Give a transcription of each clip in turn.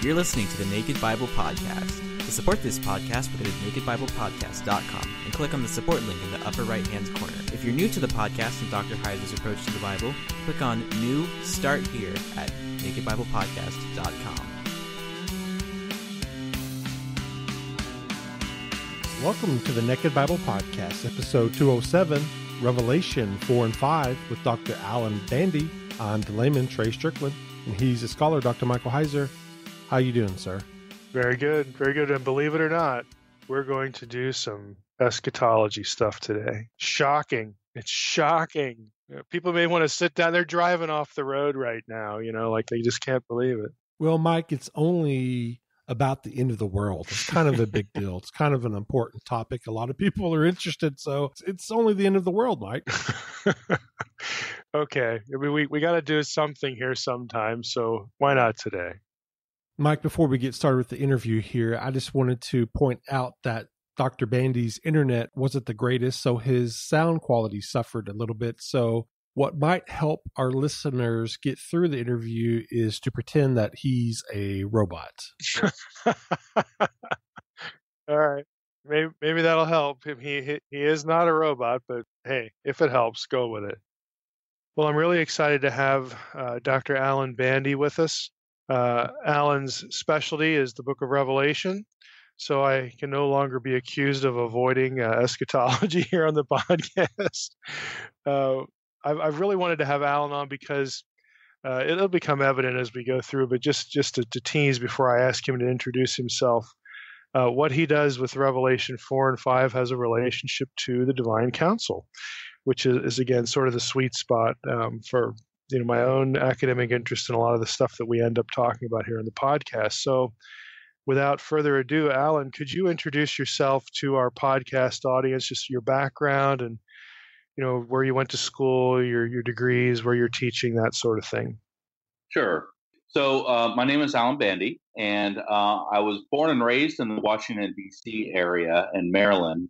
You're listening to the Naked Bible Podcast. To support this podcast, visit nakedbiblepodcast.com and click on the support link in the upper right hand corner. If you're new to the podcast and Dr. Heiser's approach to the Bible, click on New Start Here at nakedbiblepodcast.com. Welcome to the Naked Bible Podcast, episode 207, Revelation 4 and 5, with Dr. Alan Bandy. I'm the layman, Trey Stricklin, and he's a scholar, Dr. Michael Heiser. How you doing, sir? Very good, very good. And believe it or not, we're going to do some eschatology stuff today. Shocking. It's shocking. People may want to sit down. They're driving off the road right now, you know, like they just can't believe it. Well, Mike, it's only about the end of the world. It's kind of a big deal. It's kind of an important topic. A lot of people are interested. So it's only the end of the world, Mike. okay. I mean, we, we got to do something here sometime. So why not today? Mike, before we get started with the interview here, I just wanted to point out that Dr. Bandy's internet wasn't the greatest, so his sound quality suffered a little bit. So, what might help our listeners get through the interview is to pretend that he's a robot. All right. Maybe, maybe that'll help. He, he, he is not a robot, but hey, if it helps, go with it. Well, I'm really excited to have uh, Dr. Alan Bandy with us. Uh, Alan's specialty is the book of Revelation. So I can no longer be accused of avoiding uh, eschatology here on the podcast. Uh, I've, I've, really wanted to have Alan on because uh, it'll become evident as we go through, but just, just to, to tease before I ask him to introduce himself, uh, what he does with Revelation 4 and 5 has a relationship to the divine council, which is, is again sort of the sweet spot um, for you know my own academic interest in a lot of the stuff that we end up talking about here in the podcast. So, without further ado, Alan, could you introduce yourself to our podcast audience, just your background and you know where you went to school, your your degrees, where you're teaching, that sort of thing. Sure. So uh, my name is Alan Bandy, and uh, I was born and raised in the Washington D.C. area in Maryland.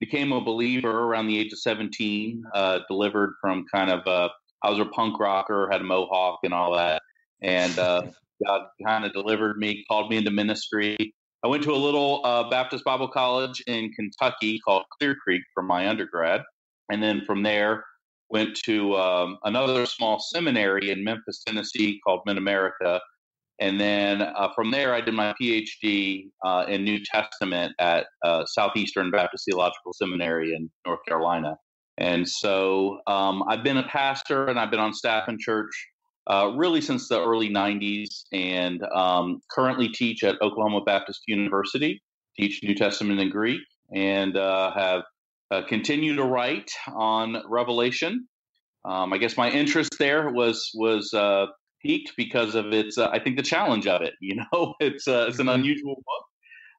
Became a believer around the age of 17. Uh, delivered from kind of a I was a punk rocker, had a mohawk and all that. And uh, God kind of delivered me, called me into ministry. I went to a little uh, Baptist Bible college in Kentucky called Clear Creek for my undergrad. And then from there, went to um, another small seminary in Memphis, Tennessee called Mid America. And then uh, from there, I did my PhD uh, in New Testament at uh, Southeastern Baptist Theological Seminary in North Carolina. And so um, I've been a pastor and I've been on staff in church uh, really since the early 90s and um, currently teach at Oklahoma Baptist University, teach New Testament and Greek, and uh, have uh, continued to write on Revelation. Um, I guess my interest there was was uh, piqued because of its, uh, I think, the challenge of it. You know, it's uh, it's an mm-hmm. unusual book.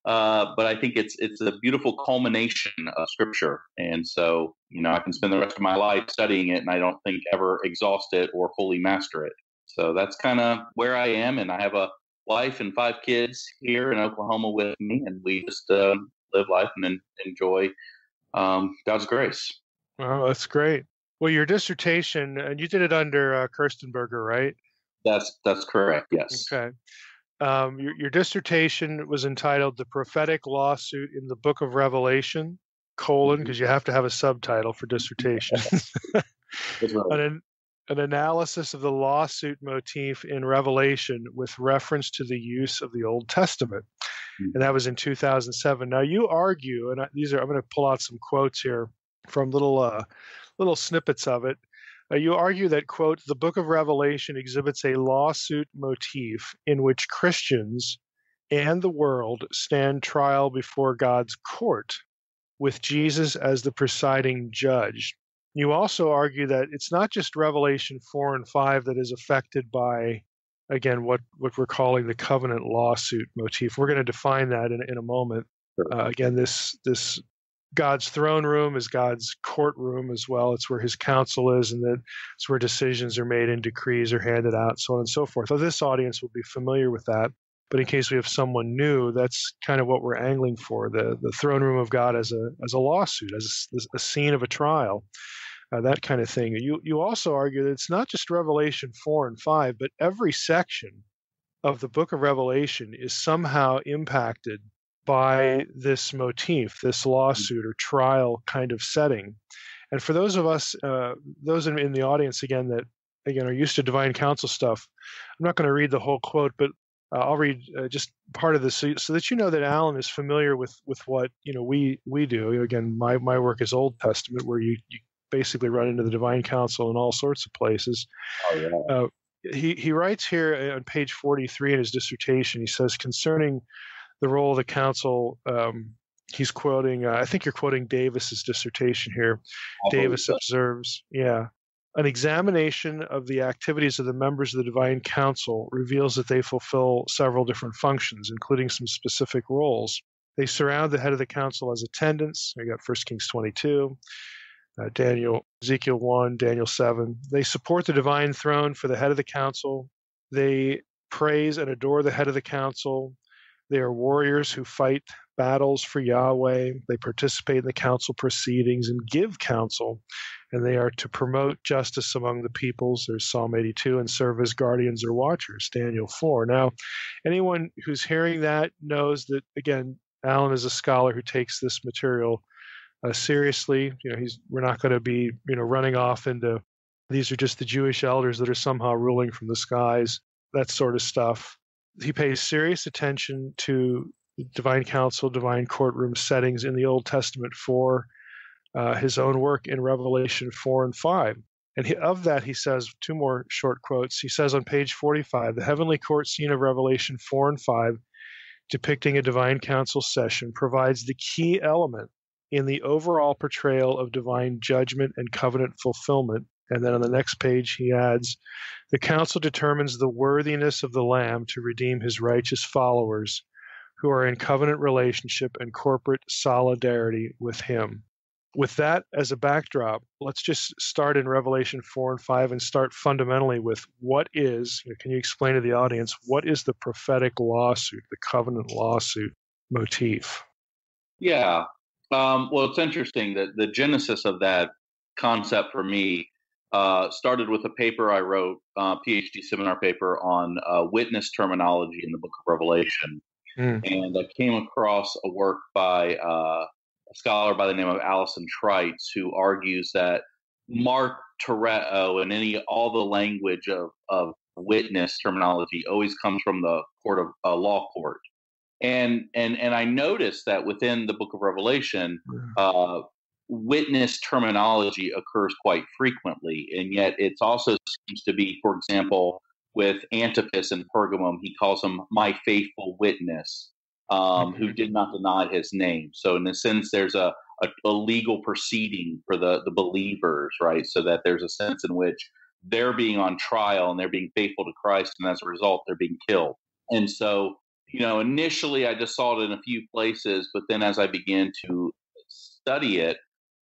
Uh, but I think it's it's a beautiful culmination of scripture, and so you know I can spend the rest of my life studying it, and I don't think ever exhaust it or fully master it. So that's kind of where I am, and I have a wife and five kids here in Oklahoma with me, and we just uh, live life and enjoy um, God's grace. Oh, that's great. Well, your dissertation, and you did it under uh, Köstenberger, right? That's that's correct. Yes. Okay. Um, your, your, dissertation was entitled "The Prophetic Lawsuit in the Book of Revelation: colon because mm-hmm. you have to have a subtitle for dissertations." an, an analysis of the lawsuit motif in Revelation with reference to the use of the Old Testament, mm-hmm. and that was in 2007. Now you argue, and I, these are I'm going to pull out some quotes here from little uh, little snippets of it. Uh, you argue that, quote, the book of Revelation exhibits a lawsuit motif in which Christians and the world stand trial before God's court, with Jesus as the presiding judge. You also argue that it's not just Revelation 4 and 5 that is affected by, again, what, what we're calling the covenant lawsuit motif. We're going to define that in, in a moment. Uh, again, this this God's throne room is God's courtroom as well. It's where his council is, and that it's where decisions are made and decrees are handed out, so on and so forth. So this audience will be familiar with that. But in case we have someone new, that's kind of what we're angling for the, the throne room of God as a, as a lawsuit, as a, a scene of a trial, uh, that kind of thing. You, you also argue that it's not just Revelation 4 and 5, but every section of the book of Revelation is somehow impacted by this motif, this lawsuit or trial kind of setting. And for those of us, uh, those in, in, the audience again that again are used to divine council stuff, I'm not going to read the whole quote, but uh, I'll read uh, just part of this so, so, that you know that Alan is familiar with with what you know we we do. Again, my my work is Old Testament, where you, you basically run into the divine council in all sorts of places. Oh, yeah. Uh, he he writes here on page 43 in his dissertation. He says concerning the role of the council. Um, he's quoting. Uh, I think you're quoting Davis's dissertation here. Davis observes, yeah, an examination of the activities of the members of the Divine Council reveals that they fulfill several different functions, including some specific roles. They surround the head of the council as attendants. I got 1 Kings 22, uh, Daniel, Ezekiel 1, Daniel 7. They support the divine throne for the head of the council. They praise and adore the head of the council. They are warriors who fight battles for Yahweh. They participate in the council proceedings and give counsel and they are to promote justice among the peoples. There's Psalm 82, and serve as guardians or watchers, Daniel 4. Now, anyone who's hearing that knows that, again, Alan is a scholar who takes this material uh, seriously. You know, he's we're not going to be, you know, running off into these are just the Jewish elders that are somehow ruling from the skies, that sort of stuff. He pays serious attention to divine council, divine courtroom settings in the Old Testament for uh, his own work in Revelation 4 and 5. And he, of that, he says two more short quotes. He says on page 45 the heavenly court scene of Revelation 4 and 5, depicting a divine council session, provides the key element in the overall portrayal of divine judgment and covenant fulfillment. And then on the next page, he adds the council determines the worthiness of the Lamb to redeem his righteous followers who are in covenant relationship and corporate solidarity with him with that as a backdrop, let's just start in Revelation 4 and 5 and start fundamentally with what is, can you explain to the audience, what is the prophetic lawsuit, the covenant lawsuit motif? Yeah. Um, well, it's interesting that the genesis of that concept for me uh, started with a paper I wrote, uh, PhD seminar paper on uh, witness terminology in the book of Revelation. Mm. And I came across a work by uh, a scholar by the name of Allison Trites, who argues that Mark martyreo and any all the language of, of witness terminology always comes from the court of uh, law court. And and and I noticed that within the book of Revelation, uh, witness terminology occurs quite frequently, and yet it also seems to be, for example, with Antipas in Pergamum, he calls him my faithful witness um, who mm-hmm. did not deny his name. So, in a sense, there's a, a, a, legal proceeding for the, the believers, right? So that there's a sense in which they're being on trial and they're being faithful to Christ, and as a result, they're being killed. And so, you know, initially I just saw it in a few places, but then as I began to study it,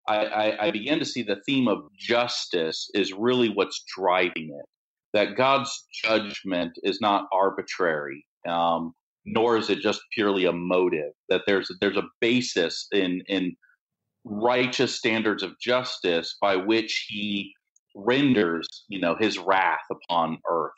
I, I, to see the theme of justice is really what's driving it. That God's judgment is not arbitrary. Um, nor is it just purely a motive. That there's there's a basis in in righteous standards of justice by which he renders you know his wrath upon earth.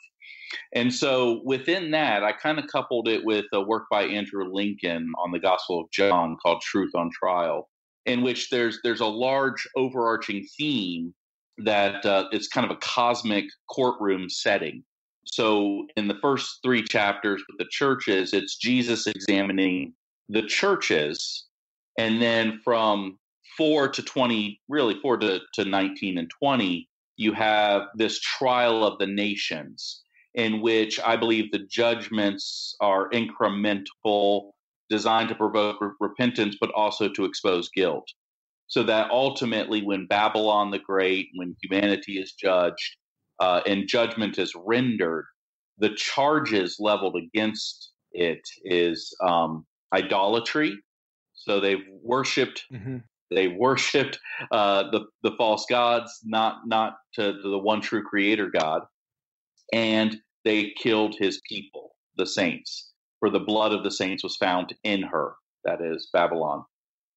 And so within that, I kind of coupled it with a work by Andrew Lincoln on the Gospel of John called Truth on Trial, in which there's there's a large overarching theme that uh, it's kind of a cosmic courtroom setting so in the first three chapters with the churches, it's Jesus examining the churches. And then from four to 20, really four to, to 19 and 20, you have this trial of the nations in which I believe the judgments are incremental, designed to provoke re- repentance, but also to expose guilt. So that ultimately, when Babylon the Great, when humanity is judged, uh, and judgment is rendered, the charges leveled against it is um, idolatry. So they've worshipped mm-hmm. they worshipped uh, the the false gods, not not to, to the one true Creator God, and they killed His people, the saints. For the blood of the saints was found in her, that is Babylon.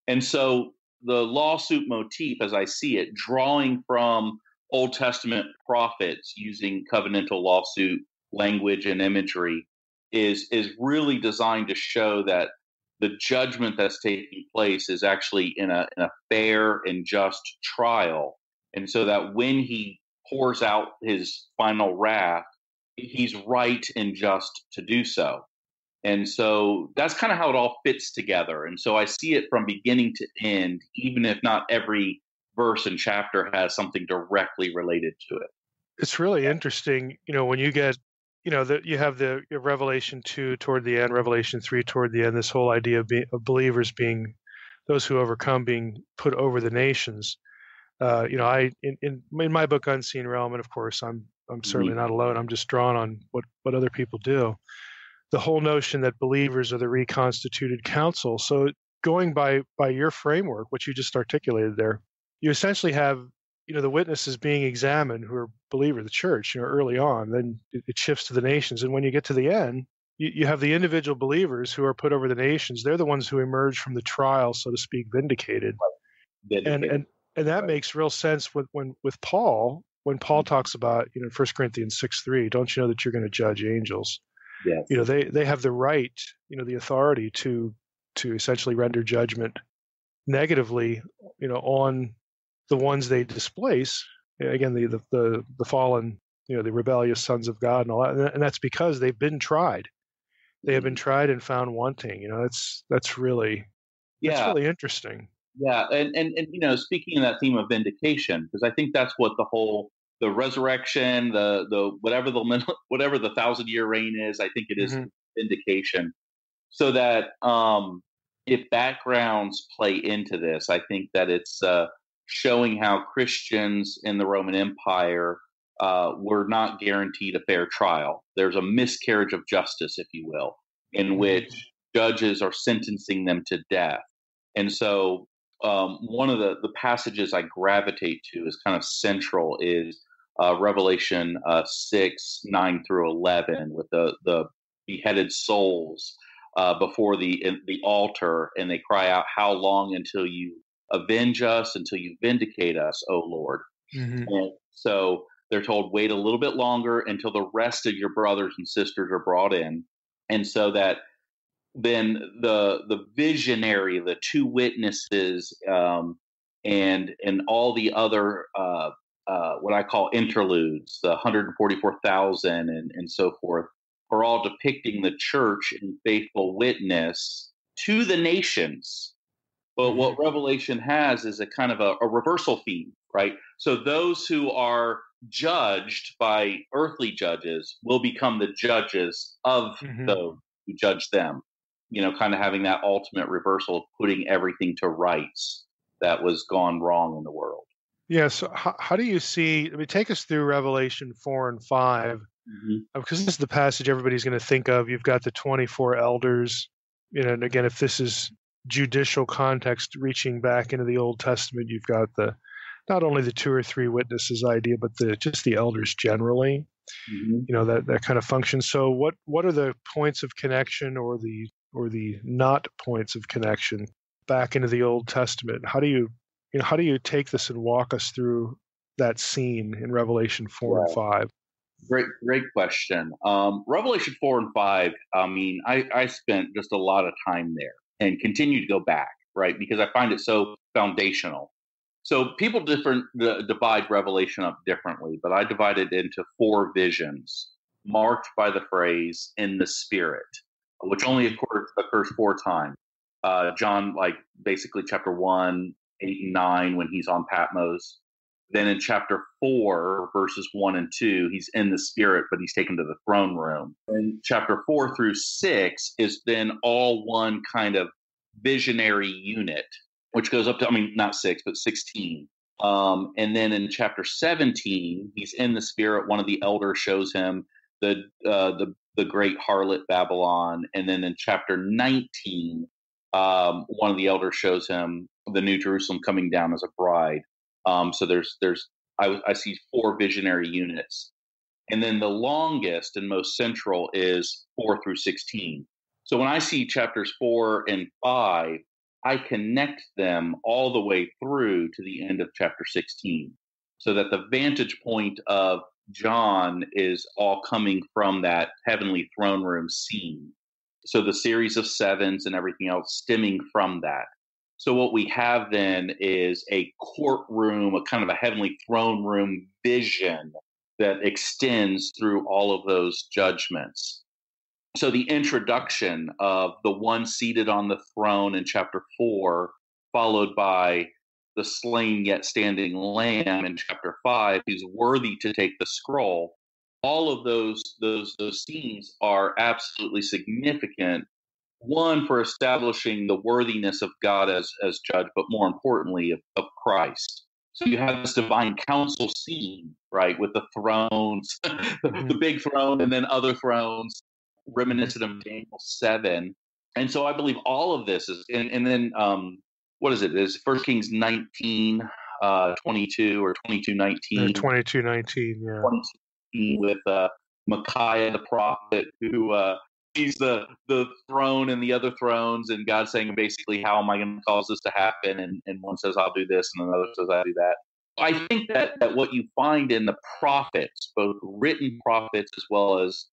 And so the lawsuit motif, as I see it, drawing from Old Testament prophets using covenantal lawsuit language and imagery, is is really designed to show that the judgment that's taking place is actually in a, in a fair and just trial. And so that when he pours out his final wrath, he's right and just to do so. And so that's kind of how it all fits together. And so I see it from beginning to end, even if not every verse and chapter has something directly related to it. It's really interesting, you know, when you get you know that you have the revelation 2 toward the end revelation 3 toward the end this whole idea of, being, of believers being those who overcome being put over the nations uh, you know i in, in, in my book unseen realm and of course i'm i'm certainly mm-hmm. not alone i'm just drawn on what what other people do the whole notion that believers are the reconstituted council so going by by your framework what you just articulated there you essentially have you know the witnesses being examined who are believer the church you know early on then it, shifts to the nations and when you get to the end you, you have the individual believers who are put over the nations they're the ones who emerge from the trial so to speak vindicated, vindicated. and and and that right. makes real sense with when with paul when paul mm-hmm. talks about you know 1 corinthians 6 3 don't you know that you're going to judge angels yes. you know they they have the right you know the authority to to essentially render judgment negatively you know on the ones they displace, again, the, the, the, the fallen, you know, the rebellious sons of God and all that, and that's because they've been tried. They have been mm-hmm. tried and found wanting. You know, that's that's really yeah. that's really interesting. Yeah, and, and and you know, speaking of that theme of vindication, because I think that's what the whole the resurrection, the the whatever the whatever the thousand year reign is, I think it is mm-hmm. vindication. So that um, if backgrounds play into this, I think that it's uh, showing how Christians in the Roman Empire uh, were not guaranteed a fair trial. There's a miscarriage of justice, if you will, in mm-hmm. which judges are sentencing them to death. And so, um, one of the, the passages I gravitate to is kind of central is uh, Revelation uh, 6, 9 through 11, with the, the beheaded souls uh, before the, the altar, and they cry out, How long until you avenge us until you vindicate us, O Lord. Mm-hmm. And so they're told, wait a little bit longer until the rest of your brothers and sisters are brought in. And so that then the the visionary, the two witnesses, um, and and all the other uh, uh, what I call interludes, the 144,000 and, and so forth, are all depicting the church in faithful witness to the nations but what mm-hmm. Revelation has is a kind of a, a reversal theme, right? So those who are judged by earthly judges will become the judges of mm-hmm. those who judge them. You know, kind of having that ultimate reversal of putting everything to rights that was gone wrong in the world. Yeah. So, how, how do you see? I mean, take us through Revelation four and 5 mm-hmm. because this is the passage everybody's going to think of. You've got the twenty-four elders. You know, and again, if this is judicial context reaching back into the Old Testament. You've got the not only the two or three witnesses idea, but the just the elders generally. Mm-hmm. You know that that kind of function. So what what are the points of connection or the or the not points of connection back into the Old Testament? How do you you know how do you take this and walk us through that scene in Revelation four and five? Great, great question. Um, Revelation four and five. I mean, I, I spent just a lot of time there and continue to go back, right? Because I find it so foundational. So people different divide Revelation up differently, but I divide it into four visions marked by the phrase "in the Spirit," which only occurs, occurs four times. Uh, John, like basically chapter one, eight, and nine, when he's on Patmos. Then in chapter four, verses one and two, he's in the spirit, but he's taken to the throne room. And chapter four through six is then all one kind of visionary unit, which goes up to, I mean, not six, but 16. Um, and then in chapter 17, he's in the spirit. One of the elders shows him the, uh, the, the great harlot Babylon. And then in chapter 19, um, one of the elders shows him the New Jerusalem coming down as a bride. Um, so there's there's I, I see four visionary units, and then the longest and most central is four through sixteen. So when I see chapters four and five, I connect them all the way through to the end of chapter sixteen, so that the vantage point of John is all coming from that heavenly throne room scene. So the series of sevens and everything else stemming from that. So what we have then is a courtroom, a kind of a heavenly throne room vision that extends through all of those judgments. So the introduction of the one seated on the throne in chapter 4 followed by the slain yet standing lamb in chapter 5 who's worthy to take the scroll all of those those those scenes are absolutely significant one for establishing the worthiness of God as as judge but more importantly of, of Christ so you have this divine council scene right with the thrones the mm-hmm. big throne and then other thrones reminiscent of Daniel 7 and so I believe all of this is and, and then um what is it? Is First Kings 19, uh, 22 or 22, 19? 22, 19, yeah. 22 with uh, Micaiah the prophet who uh, sees the, the throne and the other thrones and God saying basically, how am I going to cause this to happen? And, and one says, I'll do this and another says, I'll do that. I think that, that what you find in the prophets, both written prophets as well as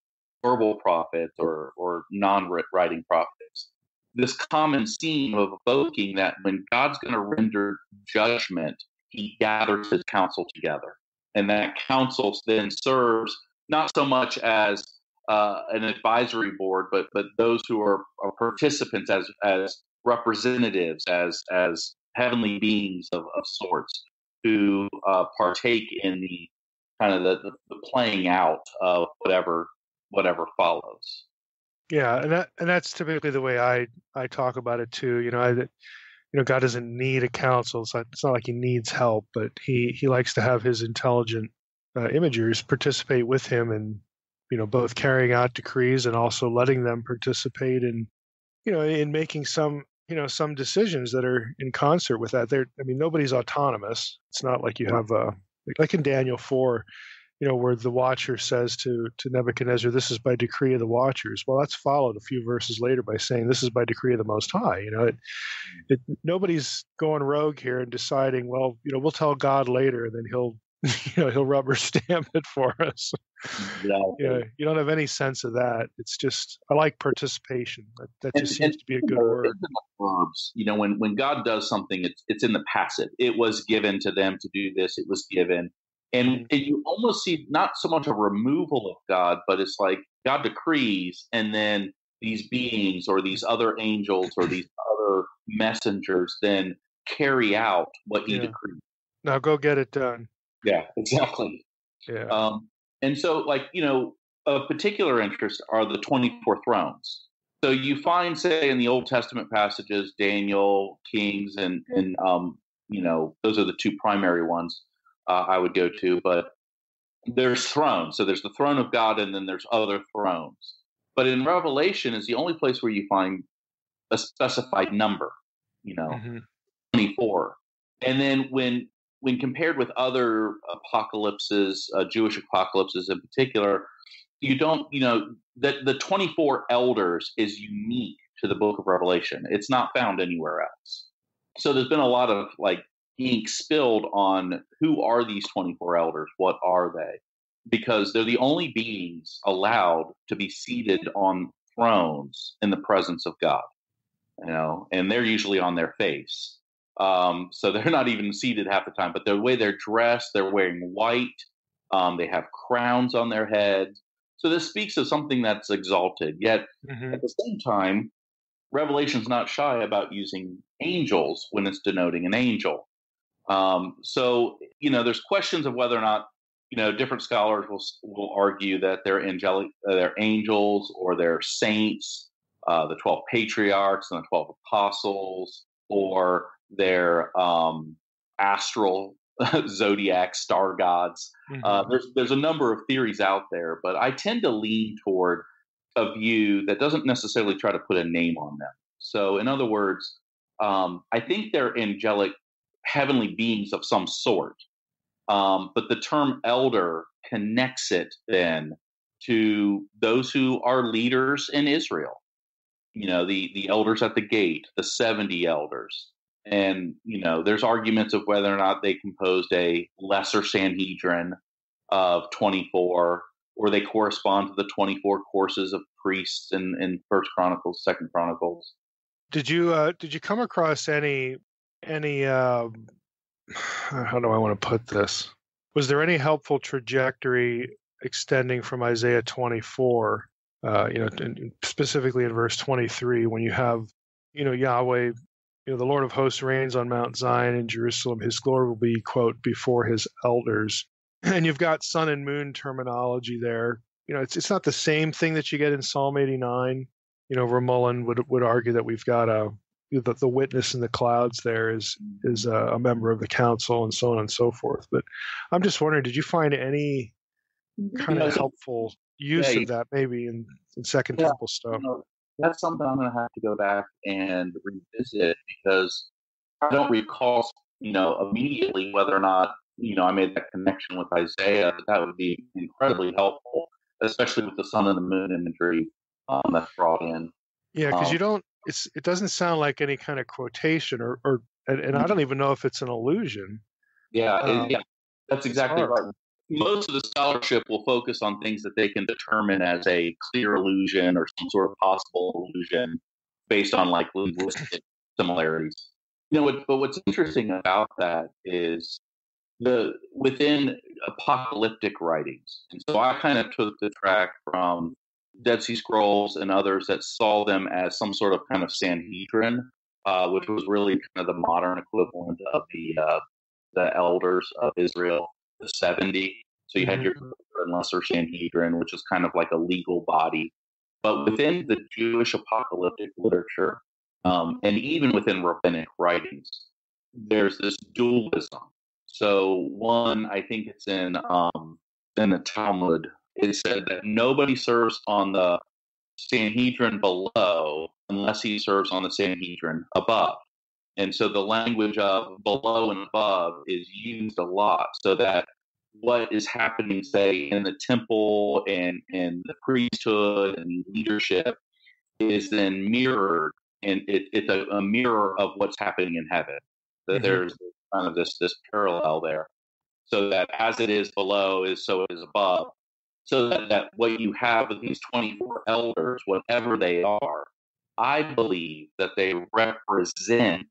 verbal prophets or, or non-writing prophets, this common theme of evoking that when God's going to render judgment, he gathers his council together. And that council then serves not so much as uh, an advisory board, but but those who are, are participants as as representatives, as as heavenly beings of, of sorts who uh, partake in the kind of the, the playing out of whatever whatever follows. Yeah, and that and that's typically the way I I talk about it too. You know, I you know God doesn't need a council. It's not, it's not like he needs help, but he he likes to have his intelligent uh, imagers participate with him and you know both carrying out decrees and also letting them participate in you know in making some you know some decisions that are in concert with that. There, I mean, nobody's autonomous. It's not like you have a like in Daniel four you know, where the watcher says to, to Nebuchadnezzar, This is by decree of the watchers. Well, that's followed a few verses later by saying, This is by decree of the Most High. You know, it, it, nobody's going rogue here and deciding, well, you know, we'll tell God later and then he'll, you know, he'll rubber stamp it for us. Exactly. you, know, you don't have any sense of that. It's just, I like participation. That, that just seems and, to be a good word. Verbs, you know, when, when God does something, it's, it's in the passive. It was given to them to do this. It was given and, mm-hmm. and you almost see not so much a removal of God, but it's like God decrees, and then these beings or these other angels or these other messengers then carry out what he yeah. decreed. Now go get it done. Yeah, exactly. Yeah. Um, and so, like, you know, of particular interest are the 24 thrones. So you find, say, in the Old Testament passages, Daniel, Kings, and, and um, you know, those are the two primary ones uh, I would go to, but there's thrones. So there's the throne of God, and then there's other thrones. But in Revelation is the only place where you find a specified number, you know, mm-hmm. 24. And then when when compared with other apocalypses, uh, Jewish apocalypses in particular, you don't, you know, that the 24 elders is unique to the book of Revelation. It's not found anywhere else. So there's been a lot of like ink spilled on who are these 24 elders? What are they? Because they're the only beings allowed to be seated on thrones in the presence of God, you know, and they're usually on their face. Um, so they're not even seated half the time, but the way they're dressed, they're wearing white. Um, they have crowns on their heads. So this speaks of something that's exalted. Yet mm-hmm. at the same time, Revelation's not shy about using angels when it's denoting an angel. Um, so you know, there's questions of whether or not you know different scholars will will argue that they're angelic, uh, they're angels or they're saints, uh, the twelve patriarchs and the twelve apostles, or they're um, astral zodiac star gods. Uh, mm-hmm. Uh, there's there's a number of theories out there, but I tend to lean toward a view that doesn't necessarily try to put a name on them. So, in other words, um, I think they're angelic heavenly beings of some sort. Um, but the term elder connects it then to those who are leaders in Israel. You know, the the elders at the gate, the seventy elders, and you know, there's arguments of whether or not they composed a lesser Sanhedrin of 24, or they correspond to the 24 courses of priests in, in First Chronicles, Second Chronicles. Did you uh, did you come across any any um, how do I want to put this? Was there any helpful trajectory extending from Isaiah 24? Uh, you know, specifically in verse 23, when you have you know Yahweh you know, the Lord of hosts reigns on Mount Zion in Jerusalem. His glory will be, quote, before his elders. And you've got sun and moon terminology there. You know, it's it's not the same thing that you get in Psalm 89. You know, Ramullen would would argue that we've got a the, the witness in the clouds there is is a, a, member of the council and so on and so forth. But I'm just wondering, did you find any kind of helpful use yeah, of that maybe in, in Second yeah, Temple stuff? You know, that's something I'm going to have to go back and revisit because I don't recall, you know, immediately whether or not, you know, I made that connection with Isaiah. That would be incredibly helpful, especially with the sun and the moon imagery um, that's brought in. Yeah, because um, you don't. It's it doesn't sound like any kind of quotation or or and, and I mm-hmm. don't even know if it's an allusion. Yeah, um, yeah, that's exactly right most of the scholarship will focus on things that they can determine as a clear allusion or some sort of possible allusion based on like linguistic similarities. You know, what, but what's interesting about that is the within apocalyptic writings, and so I kind of took the track from Dead Sea Scrolls and others that saw them as some sort of kind of Sanhedrin, uh, which was really kind of the modern equivalent of the uh, the elders of Israel the 70. So you had your mm-hmm. and lesser Sanhedrin, which is kind of like a legal body. But within the Jewish apocalyptic literature, um, and even within rabbinic writings, there's this dualism. So one, I think it's in um, in the Talmud. It said that nobody serves on the Sanhedrin below unless he serves on the Sanhedrin above. And so the language of below and above is used a lot so that what is happening, say, in the temple and, and the priesthood and leadership is then mirrored and it, it's a, a, mirror of what's happening in heaven. That mm-hmm. there's kind of this this parallel there. So that as it is below is so it is above. So that, that what you have with these 24 elders, whatever they are, I believe that they represent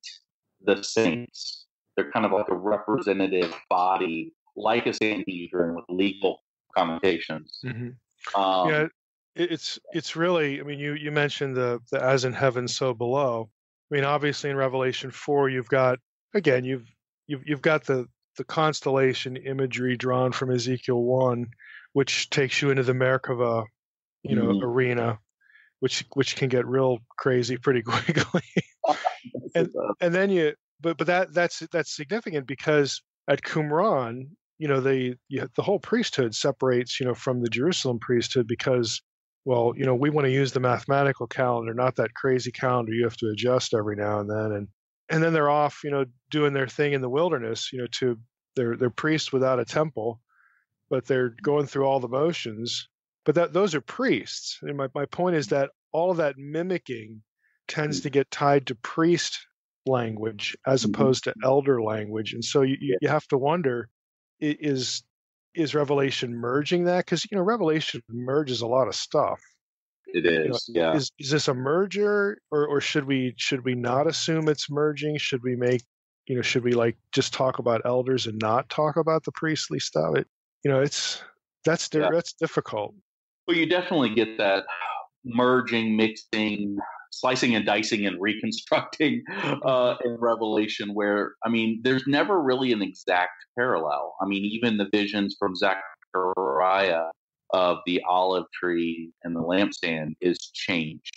the saints. They're kind of like a representative body, like a Sanhedrin with legal connotations. Mm-hmm. Um, yeah, it's it's really. I mean, you you mentioned the the as in heaven, so below. I mean, obviously in Revelation four, you've got again, you've you've you've got the the constellation imagery drawn from Ezekiel one, which takes you into the Merkava, you know, mm-hmm. arena which which can get real crazy pretty quickly. and and then you but but that that's that's significant because at Qumran, you know, they you, the whole priesthood separates, you know, from the Jerusalem priesthood because well, you know, we want to use the mathematical calendar, not that crazy calendar you have to adjust every now and then and and then they're off, you know, doing their thing in the wilderness, you know, to they're they're priests without a temple, but they're going through all the motions but that those are priests. And my, my point is that all of that mimicking tends to get tied to priest language as mm-hmm. opposed to elder language. And so you, you have to wonder is is Revelation merging that? Because you know, Revelation merges a lot of stuff. It is, you know, yeah. Is is this a merger, or or should we should we not assume it's merging? Should we make you know should we like just talk about elders and not talk about the priestly stuff? It you know it's that's yeah. that's difficult. Well, you definitely get that merging, mixing, slicing and dicing and reconstructing uh, in Revelation, where, I mean, there's never really an exact parallel. I mean, even the visions from Zechariah of the olive tree and the lampstand is changed.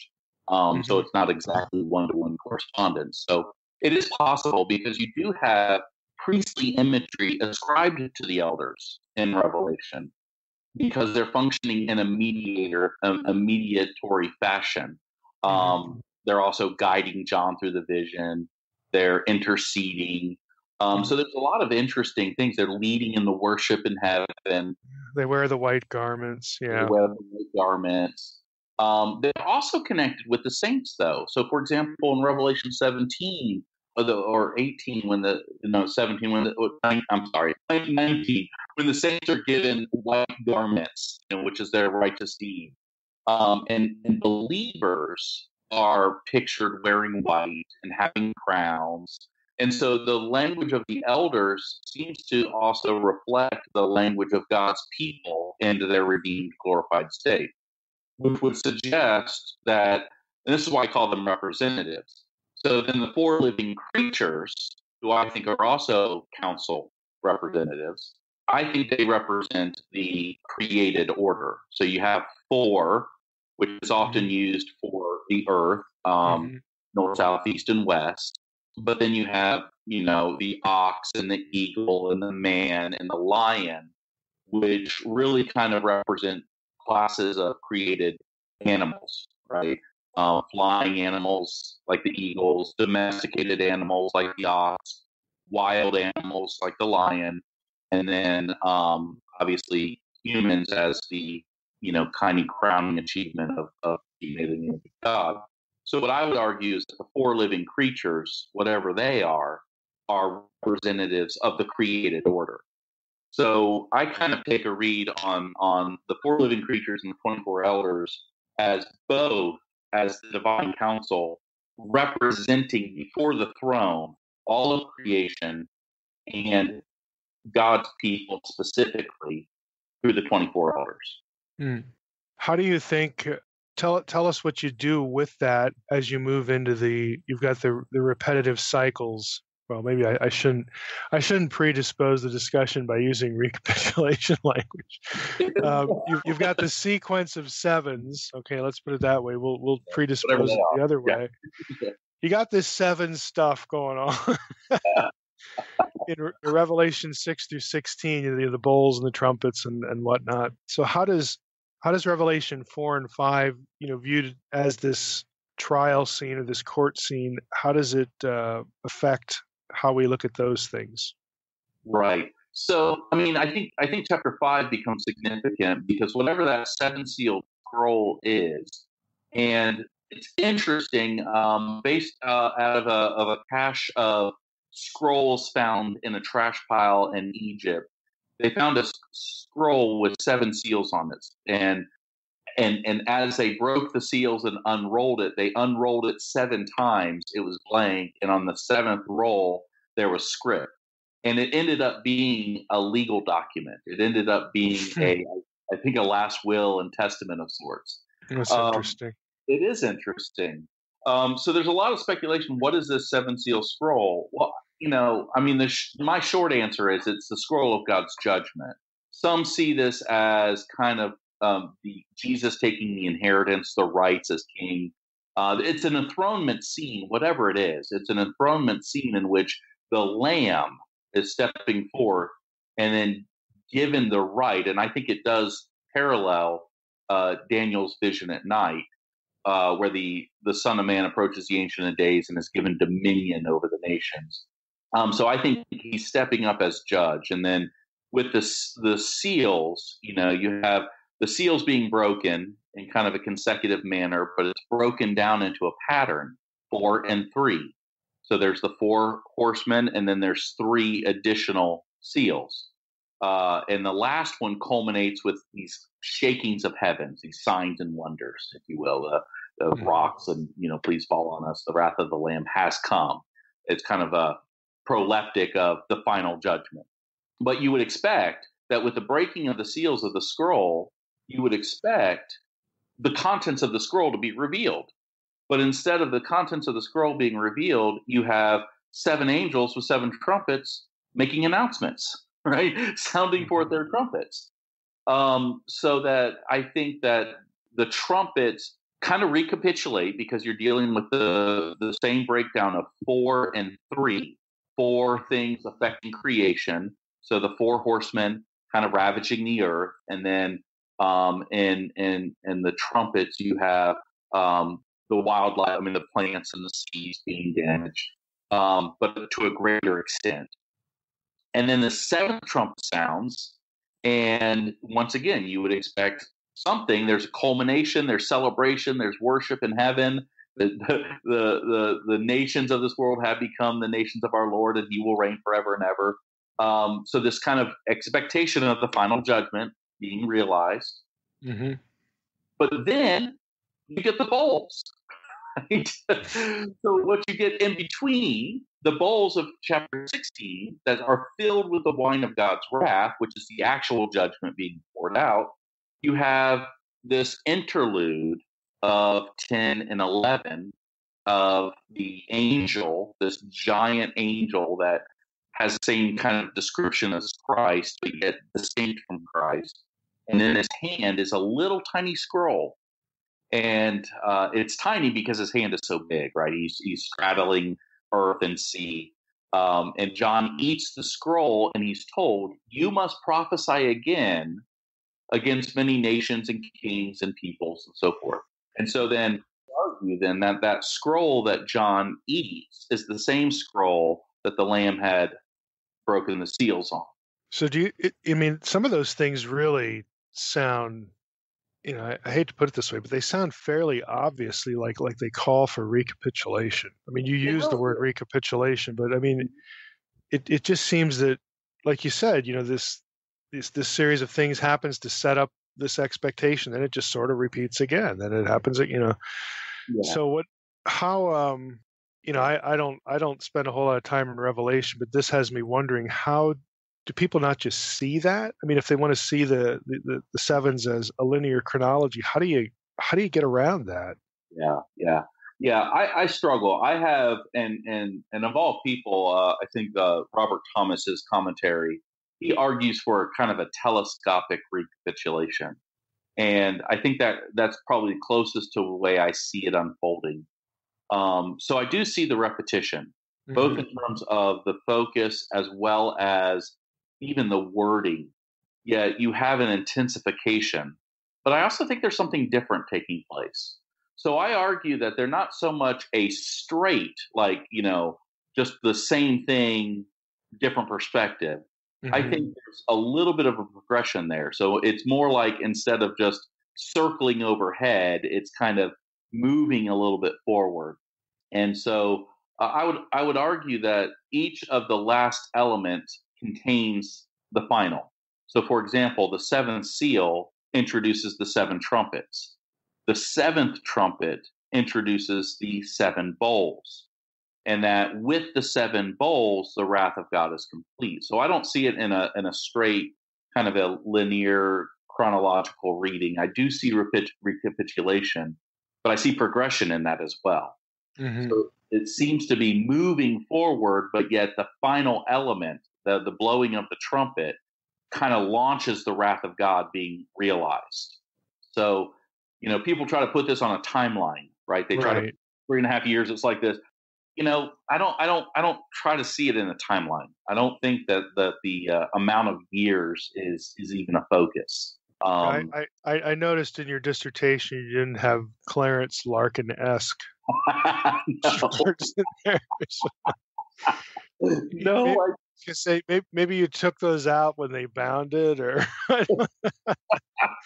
Um, mm-hmm. So it's not exactly one to one correspondence. So it is possible because you do have priestly imagery ascribed to the elders in Revelation because they're functioning in a mediator, a, a mediatory fashion. Um, mm-hmm. They're also guiding John through the vision. They're interceding. Um, so there's a lot of interesting things. They're leading in the worship in heaven. They wear the white garments. Yeah, they wear the white garments. Um, they're also connected with the saints, though. So, for example, in Revelation 17 or, the, or 18, when the no 17, when the I'm sorry, 19, when the saints are given white garments, you know, which is their righteous deed, um, and, and believers are pictured wearing white and having crowns. And so the language of the elders seems to also reflect the language of God's people into their redeemed, glorified state, which would suggest that, and this is why I call them representatives. So then the four living creatures, who I think are also council representatives, I think they represent the created order. So you have four, which is often mm-hmm. used for the earth, um, mm-hmm. north, south, east, and west. But then you have, you know, the ox and the eagle and the man and the lion, which really kind of represent classes of created animals, right? Uh, flying animals like the eagles, domesticated animals like the ox, wild animals like the lion, and then um, obviously humans as the you know kind of crowning achievement of, of the God. So what I would argue is that the four living creatures, whatever they are, are representatives of the created order. So I kind of take a read on on the four living creatures and the 24 elders as both as the divine council representing before the throne all of creation and God's people specifically through the 24 elders. Hmm. How do you think? Tell tell us what you do with that as you move into the. You've got the the repetitive cycles. Well, maybe I, I shouldn't. I shouldn't predispose the discussion by using recapitulation language. Um, you've, you've got the sequence of sevens. Okay, let's put it that way. We'll we'll predispose it the other way. Yeah. You got this seven stuff going on. in, in, Revelation six through sixteen, you know, the bowls and the trumpets and, and whatnot. So how does how does Revelation four and five, you know, viewed as this trial scene or this court scene, how does it uh, affect how we look at those things? Right. So, I mean, I think I think chapter five becomes significant because whatever that seven seal scroll is, and it's interesting, um, based uh, out of a, of a cache of scrolls found in a trash pile in Egypt. They found a scroll with seven seals on it, and and and as they broke the seals and unrolled it, they unrolled it seven times. It was blank, and on the seventh roll there was script, and it ended up being a legal document. It ended up being a, I think, a last will and testament of sorts. That's um, interesting. It is interesting. Um, so there's a lot of speculation. What is this seven seal scroll? Well, you know, I mean, sh- my short answer is it's the scroll of God's judgment. Some see this as kind of um, the Jesus taking the inheritance, the rights as king. Uh, it's an enthronement scene, whatever it is. It's an enthronement scene in which the Lamb is stepping forth and then given the right, and I think it does parallel uh, Daniel's vision at night, uh, where the the Son of Man approaches the Ancient of Days and is given dominion over the nations. Um, so I think he's stepping up as judge, and then with the the seals, you know, you have the seals being broken in kind of a consecutive manner, but it's broken down into a pattern, four and three. So there's the four horsemen, and then there's three additional seals. Uh, and the last one culminates with these shakings of heavens, these signs and wonders, if you will, uh, of mm-hmm. rocks, and you know, please fall on us. The wrath of the Lamb has come. It's kind of a proleptic of the final judgment. But you would expect that with the breaking of the seals of the scroll, you would expect the contents of the scroll to be revealed. But instead of the contents of the scroll being revealed, you have seven angels with seven trumpets making announcements, right? Sounding forth mm-hmm. their trumpets. Um, so that I think that the trumpets kind of recapitulate because you're dealing with the, the same breakdown of four and three, four things affecting creation. So the four horsemen kind of ravaging the earth, and then um, in in in the trumpets you have um, the wildlife. I mean, the plants and the seas being damaged, um, but to a greater extent. And then the seventh trumpet sounds, and once again, you would expect something. There's a culmination. There's celebration. There's worship in heaven. The, the, the, the, nations of this world have become the nations of our Lord, and he will reign forever and ever. Um, so this kind of expectation of the final judgment being realized. Mm-hmm. But then you get the bowls. Right? so what you get in between the bowls of chapter 16 that are filled with the wine of God's wrath, which is the actual judgment being poured out, you have this interlude of 10 and 11 of the angel, this giant angel that has the same kind of description as Christ, but yet distinct from Christ. And in his hand is a little tiny scroll. And uh, it's tiny because his hand is so big, right? He's, he's straddling earth and sea. Um, and John eats the scroll and he's told, You must prophesy again against many nations and kings and peoples and so forth. And so then argue then that that scroll that John eats is the same scroll that the Lamb had broken the seals on. So do you? I mean, some of those things really sound. You know, I, I hate to put it this way, but they sound fairly obviously like like they call for recapitulation. I mean, you use the word recapitulation, but I mean, it it just seems that, like you said, you know, this this this series of things happens to set up this expectation, then it just sort of repeats again. Then it happens, you know. Yeah. So what? How? Um, you know, I, I don't I don't spend a whole lot of time in Revelation, but this has me wondering how do people not just see that? I mean, if they want to see the, the, the sevens as a linear chronology, how do you how do you get around that? Yeah, yeah, yeah. I, I struggle. I have, and and and of all people, uh, I think uh, Robert Thomas's commentary he argues for kind of a telescopic recapitulation. And I think that that's probably closest to the way I see it unfolding. Um, so I do see the repetition, mm-hmm. both in terms of the focus as well as even the wording. Yet you have an intensification. But I also think there's something different taking place. So I argue that they're not so much a straight, like, you know, just the same thing, different perspective. Mm-hmm. I think there's a little bit of a progression there. So it's more like instead of just circling overhead, it's kind of moving a little bit forward. And so uh, I would I would argue that each of the last elements contains the final. So for example, the seventh seal introduces the seven trumpets. The seventh trumpet introduces the seven bowls and that with the seven bowls, the wrath of God is complete. So I don't see it in a in a straight kind of a linear chronological reading. I do see recapitulation, but I see progression in that as well. Mm-hmm. So it seems to be moving forward, but yet the final element, the the blowing of the trumpet, kind of launches the wrath of God being realized. So, you know, people try to put this on a timeline, right? They try right. to three and a half years. It's like this you know, I don't, I don't, I don't try to see it in a timeline. I don't think that the the uh, amount of years is is even a focus. Um, I, I, I noticed in your dissertation you didn't have Clarence Larkin esque words in there. no, I, you say maybe, maybe you took those out when they bounded, or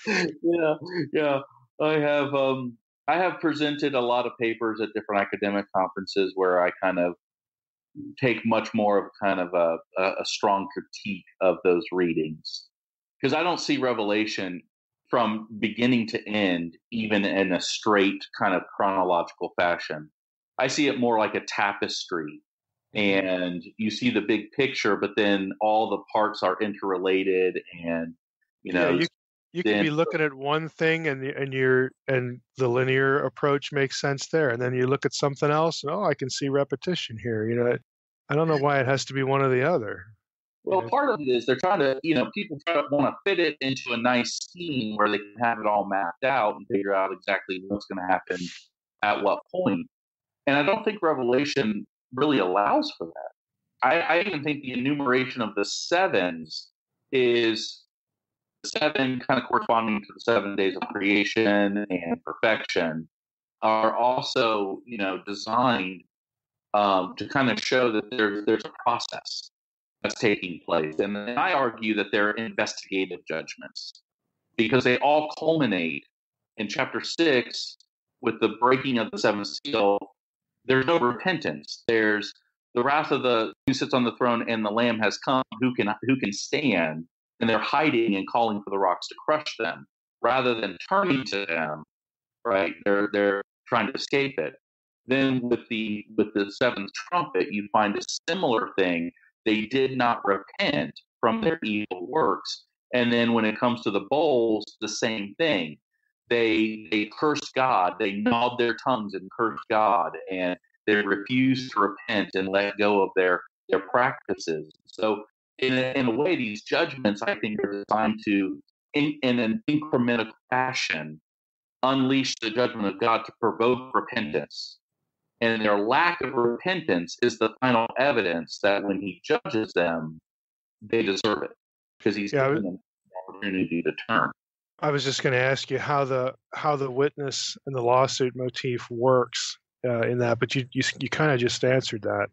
yeah, yeah. I have um, I have presented a lot of papers at different academic conferences where I kind of take much more of kind of a, a strong critique of those readings because I don't see Revelation from beginning to end, even in a straight kind of chronological fashion. I see it more like a tapestry. Mm-hmm. and you see the big picture, but then all the parts are interrelated, and you know, yeah, you, you could be looking at one thing and and you're and the linear approach makes sense there and then you look at something else and oh i can see repetition here you know i don't know why it has to be one or the other well part of it is they're trying to you know people try to want to fit it into a nice scheme where they can have it all mapped out and figure out exactly what's going to happen at what point and i don't think revelation really allows for that. I, I even think the enumeration of the sevens is seven kind of corresponding to the seven days of creation and perfection are also you know designed um, to kind of show that there's there's a process that's taking place. And i argue that they're investigative judgments because they all culminate in chapter six with the breaking of the seventh seal there's no repentance there's the wrath of the who sits on the throne and the Lamb has come. Who can who can stand? And they're hiding and calling for the rocks to crush them, rather than turning to them. Right? They're they're trying to escape it. Then with the with the seventh trumpet, you find a similar thing. They did not repent from their evil works. And then when it comes to the bowls, the same thing. They they cursed God. They gnawed their tongues and cursed God, and they refused to repent and let go of their their practices. So in a, in a way, these judgments I think are designed to, in, in an incremental fashion, unleash the judgment of God to provoke repentance. And their lack of repentance is the final evidence that when He judges them, they deserve it because He's yeah, given them the opportunity to turn. I was just going to ask you how the how the witness and the lawsuit motif works uh, in that, but you you, you kind of just answered that.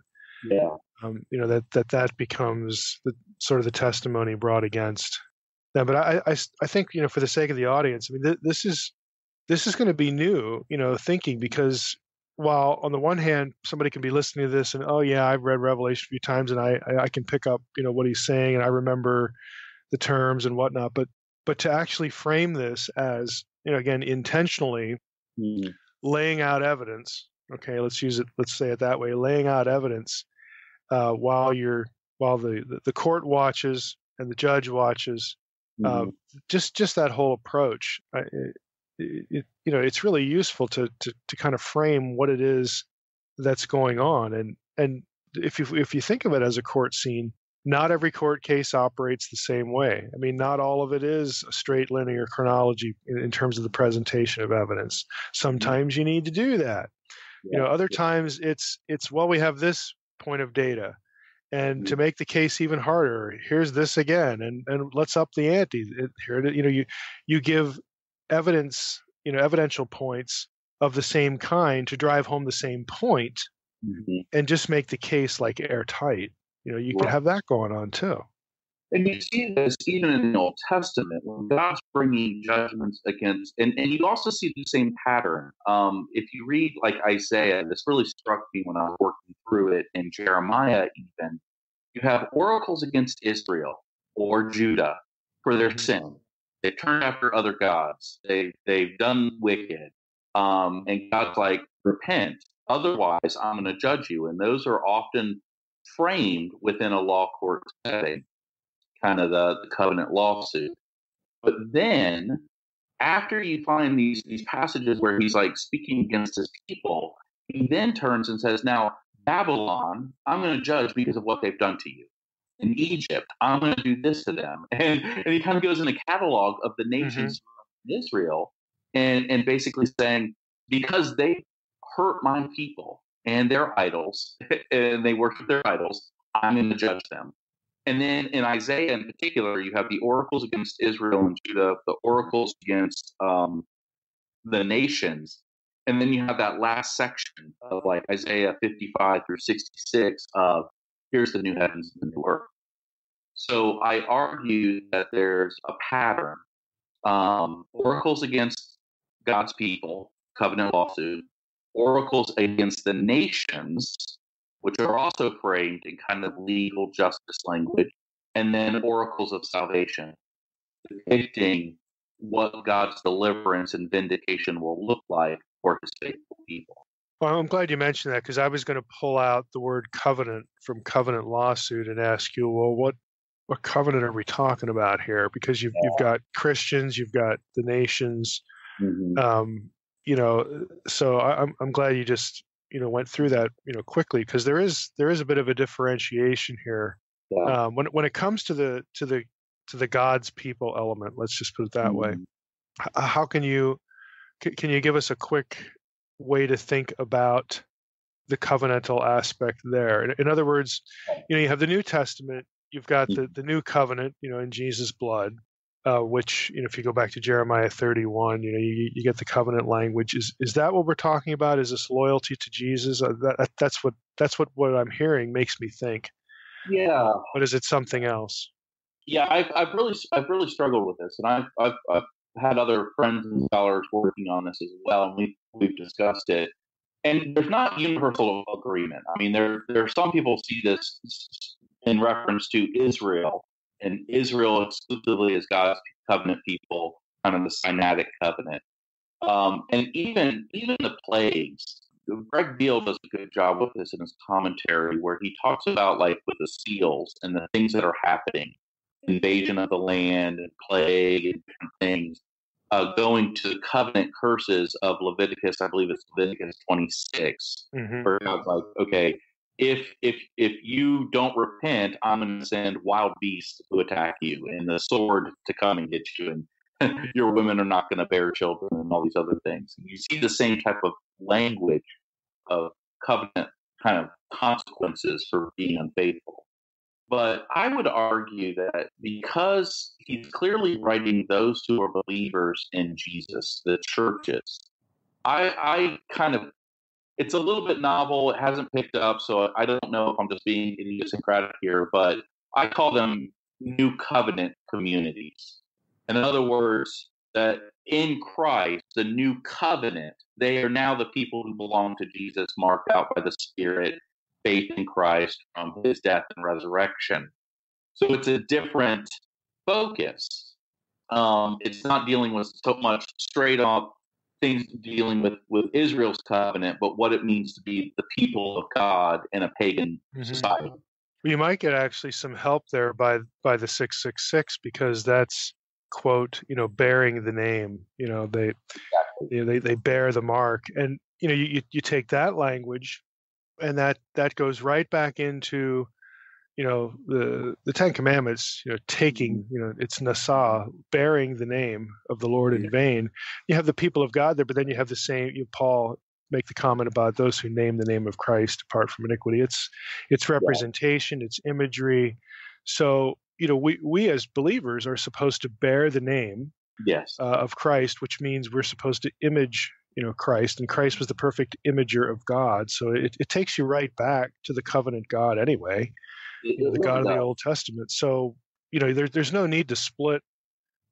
Yeah. Um, you know that that that becomes the sort of the testimony brought against them. But I I, I think you know for the sake of the audience, I mean th- this is this is going to be new, you know, thinking because while on the one hand somebody can be listening to this and oh yeah I've read Revelation a few times and I I, I can pick up you know what he's saying and I remember the terms and whatnot, but but to actually frame this as you know again intentionally mm. laying out evidence okay let's use it let's say it that way laying out evidence uh, while you're while the, the, court watches and the judge watches mm. just just that whole approach it, it, you know it's really useful to, to to kind of frame what it is that's going on and and if you if you think of it as a court scene not every court case operates the same way. I mean, not all of it is a straight linear chronology in, in terms of the presentation of evidence. Sometimes you need to do that. Yeah. You know, other times it's it's well, we have this point of data, and mm-hmm. to make the case even harder, here's this again, and and let's up the ante. It, here, you know, you you give evidence, you know, evidential points of the same kind to drive home the same point, mm-hmm. and just make the case like airtight. You know, you right. could have that going on too. And you see this even in the Old Testament when God's bringing judgments against, and, and you also see the same pattern. Um, if you read like Isaiah, this really struck me when I was working through it, in Jeremiah even, you have oracles against Israel or Judah for their mm-hmm. sin. They turned after other gods. They they've done wicked. Um, and God's like, repent. Otherwise, I'm going to judge you. And those are often framed within a law court setting, kind of the, the covenant lawsuit. But then, after you find these these passages where he's like speaking against his people, he then turns and says, "Now Babylon, I'm going to judge because of what they've done to you." In Egypt, I'm going to do this to them, and and he kind of goes in a catalog of the mm-hmm. nations mm-hmm. of Israel, and and basically saying because they hurt my people, and their idols, and they worship their idols, I'm going to judge them. And then in Isaiah in particular, you have the oracles against Israel and Judah, the oracles against um, the nations. And then you have that last section of like Isaiah 55 through 66 of here's the new heavens and the new earth. So I argue that there's a pattern. Um, oracles against God's people, covenant lawsuit, oracles against the nations, which are also framed in kind of legal justice language, and then oracles of salvation, depicting what God's deliverance and vindication will look like for his faithful people. Well, I'm glad you mentioned that because I was going to pull out the word covenant from covenant lawsuit and ask you, well, what what covenant are we talking about here? Because you've yeah. you've got Christians, you've got the nations, mm-hmm. um, you know, so I'm I'm glad you just you know went through that you know quickly because there is there is a bit of a differentiation here yeah. um, when when it comes to the to the to the God's people element. Let's just put it that mm-hmm. way. H- how can you c- can you give us a quick way to think about the covenantal aspect there? In, in other words, you know, you have the New Testament, you've got the the new covenant, you know, in Jesus' blood, uh, which you know if you go back to Jeremiah 31, you know you, you get the covenant language. Is is that what we're talking about? Is this loyalty to Jesus? Uh, that, that's what that's what what I'm hearing makes me think. Yeah. But is it something else? Yeah, I've I've really I've really struggled with this, and I've I've, I've had other friends and scholars working on this as well, and we we've discussed it. and there's not universal agreement. I mean, there there are some people see this in reference to Israel, and Israel exclusively as God's covenant people, kind of the Sinaitic covenant, um, and even even the plagues. Greg Beale does a good job with this in his commentary, where he talks about like with the seals and the things that are happening, invasion of the land and plague and things uh, going to the covenant curses of Leviticus, I believe it's Leviticus 26, mm-hmm. where God's like, okay, if if if you don't repent, I'm going to send wild beasts to attack you and the sword to come and get you, and your women are not going to bear children and all these other things. You see the same type of language of covenant kind of consequences for being unfaithful. But I would argue that because he's clearly writing those who are believers in Jesus, the churches, I, I kind of, it's a little bit novel. It hasn't picked up, so I don't know if I'm just being idiosyncratic here, but I call them new covenant communities. In other words, that in Christ, the new covenant, they are now the people who belong to Jesus, marked out by the Spirit faith in Christ from his death and resurrection. So it's a different focus. Um, it's not dealing with so much straight up things dealing with, with Israel's covenant, but what it means to be the people of God in a pagan mm-hmm. society. You might get actually some help there by by the six six six because that's quote you know bearing the name you know they exactly. you know, they they bear the mark and you know you you take that language and that that goes right back into you know the the Ten Commandments. You know, taking mm-hmm. you know it's Nasa, bearing the name of the Lord in vain. You have the people of God there, but then you have the same. You Paul make the comment about those who name the name of Christ apart from iniquity. It's it's representation, it's imagery. So you know we we as believers are supposed to bear the name yes uh, of Christ, which means we're supposed to image you know Christ, and Christ was the perfect imager of God. So it, it takes you right back to the covenant God anyway, you know, the God of the Old Testament. So you know there, there's no need to split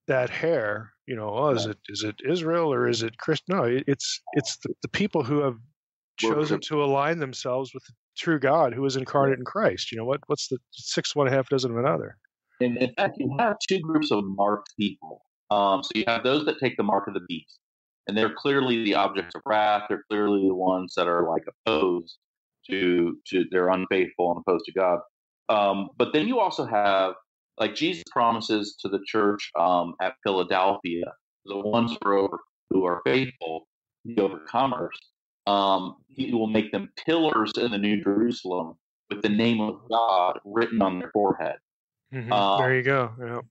that hair. You know, oh, is it is it Israel or is it Christ? No, it's it's the, the people who have chosen to align themselves with the true God who is incarnate in Christ. You know what? What's the six one half dozen of another? And in fact, you have two groups of marked people. Um, so you have those that take the mark of the beast, and they're clearly the objects of wrath. They're clearly the ones that are like opposed to to they're unfaithful and opposed to God. Um, but then you also have like Jesus promises to the church um, at Philadelphia, the ones who are, over, who are faithful, the overcomers. Um, he will make them pillars in the New Jerusalem with the name of God written on their forehead. Mm-hmm. Um, there you go. Yep.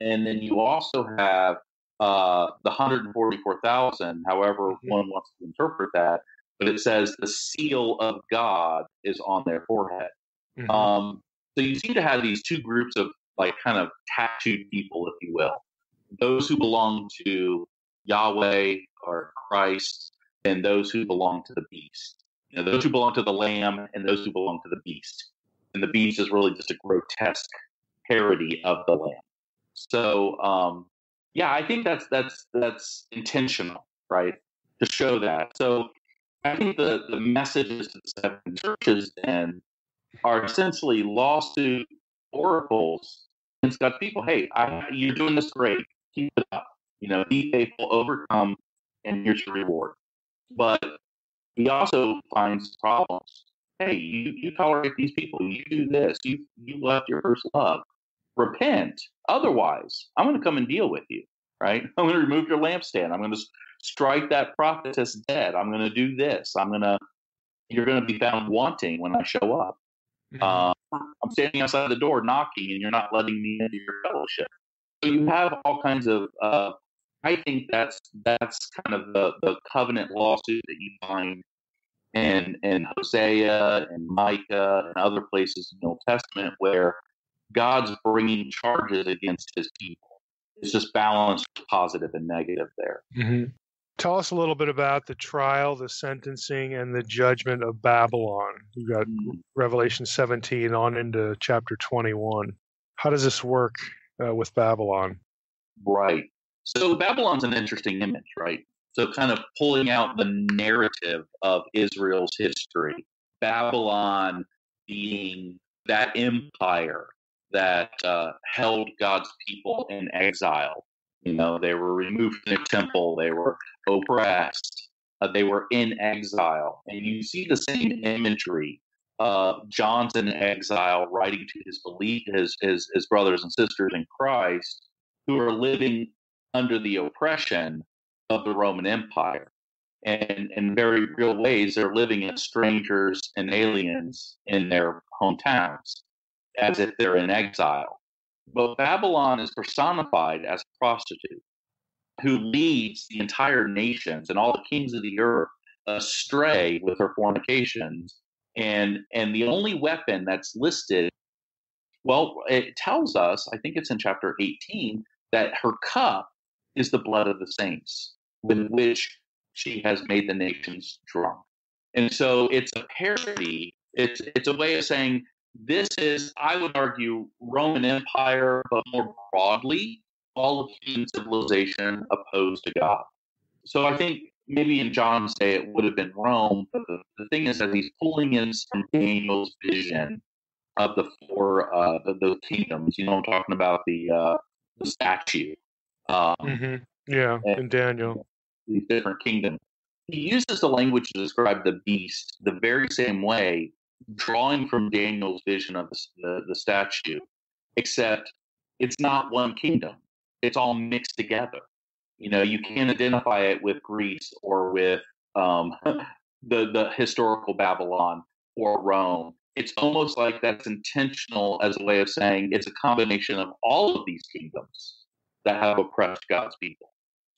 And then you also have uh, the 144,000, however mm-hmm. one wants to interpret that, but it says the seal of God is on their forehead. Mm-hmm. Um, so you seem to have these two groups of like kind of tattooed people, if you will. Those who belong to Yahweh or Christ, and those who belong to the beast. You know, those who belong to the lamb and those who belong to the beast. And the beast is really just a grotesque parody of the lamb. So um, yeah, I think that's that's that's intentional, right? To show that. So I think the the messages to the seven churches then are essentially lawsuit oracles against God's people. Hey, I, you're doing this great. Keep it up. You know, be faithful, overcome, and here's your reward. But he also finds problems. Hey, you, you tolerate these people. You do this. You you left your first love repent. Otherwise, I'm going to come and deal with you, right? I'm going to remove your lampstand. I'm going to strike that prophetess dead. I'm going to do this. I'm going to, you're going to be found wanting when I show up. Mm-hmm. Uh, I'm standing outside the door knocking, and you're not letting me into your fellowship. So you have all kinds of. Uh, I think that's that's kind of the, the covenant lawsuit that you find in in Hosea and Micah and other places in the Old Testament where God's bringing charges against his people. It's just balanced positive and negative there. Mm-hmm. Tell us a little bit about the trial, the sentencing, and the judgment of Babylon. You got mm-hmm. Revelation 17 on into chapter 21. How does this work uh, with Babylon? Right. So Babylon's an interesting image, right? So, kind of pulling out the narrative of Israel's history, Babylon being that empire that uh, held God's people in exile. You know, they were removed from their temple, they were oppressed, uh, they were in exile. And you see the same imagery. Uh, John's in exile, writing to his belief, his, his his brothers and sisters in Christ, who are living under the oppression of the Roman Empire. And in very real ways, they're living as strangers and aliens in their hometowns, as if they're in exile. But Babylon is personified as a prostitute who leads the entire nations and all the kings of the earth astray with her fornications. And and the only weapon that's listed, well, it tells us, I think it's in chapter 18, that her cup is the blood of the saints, with which she has made the nations drunk. And so it's a parody. It's it's a way of saying this is, I would argue, Roman Empire, but more broadly, all of human civilization opposed to God. So I think maybe in John's day it would have been Rome, but the, the thing is that he's pulling in from Daniel's vision of the four uh, the, the kingdoms. You know, I'm talking about the uh, the statue. Um, mm-hmm. Yeah, and, in Daniel, these different kingdoms. He uses the language to describe the beast the very same way, drawing from Daniel's vision of the, the, statue, except it's not one kingdom it's all mixed together. You know, you can't identify it with Greece or with um, the the historical Babylon or Rome. It's almost like that's intentional as a way of saying it's a combination of all of these kingdoms that have oppressed God's people.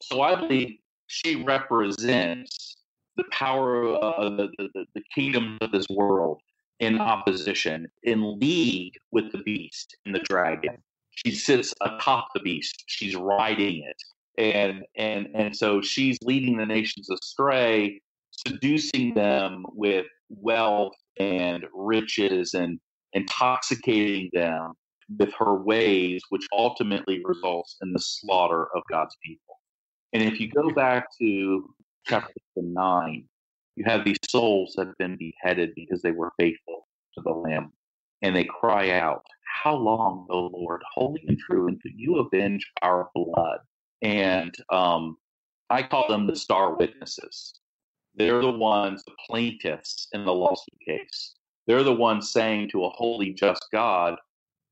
So I believe she represents the power of the, the, the kingdoms of this world in opposition, in league with the beast and the dragon she sits atop the beast. She's riding it. And and and so she's leading the nations astray, seducing them with wealth and riches and intoxicating them with her ways, which ultimately results in the slaughter of God's people. And if you go back to chapter 9, you have these souls that have been beheaded because they were faithful to the Lamb. And they cry out, how long, O Lord, holy and true, and could you avenge our blood? And um, I call them the star witnesses. They're the ones, the plaintiffs in the lawsuit case. They're the ones saying to a holy, just God,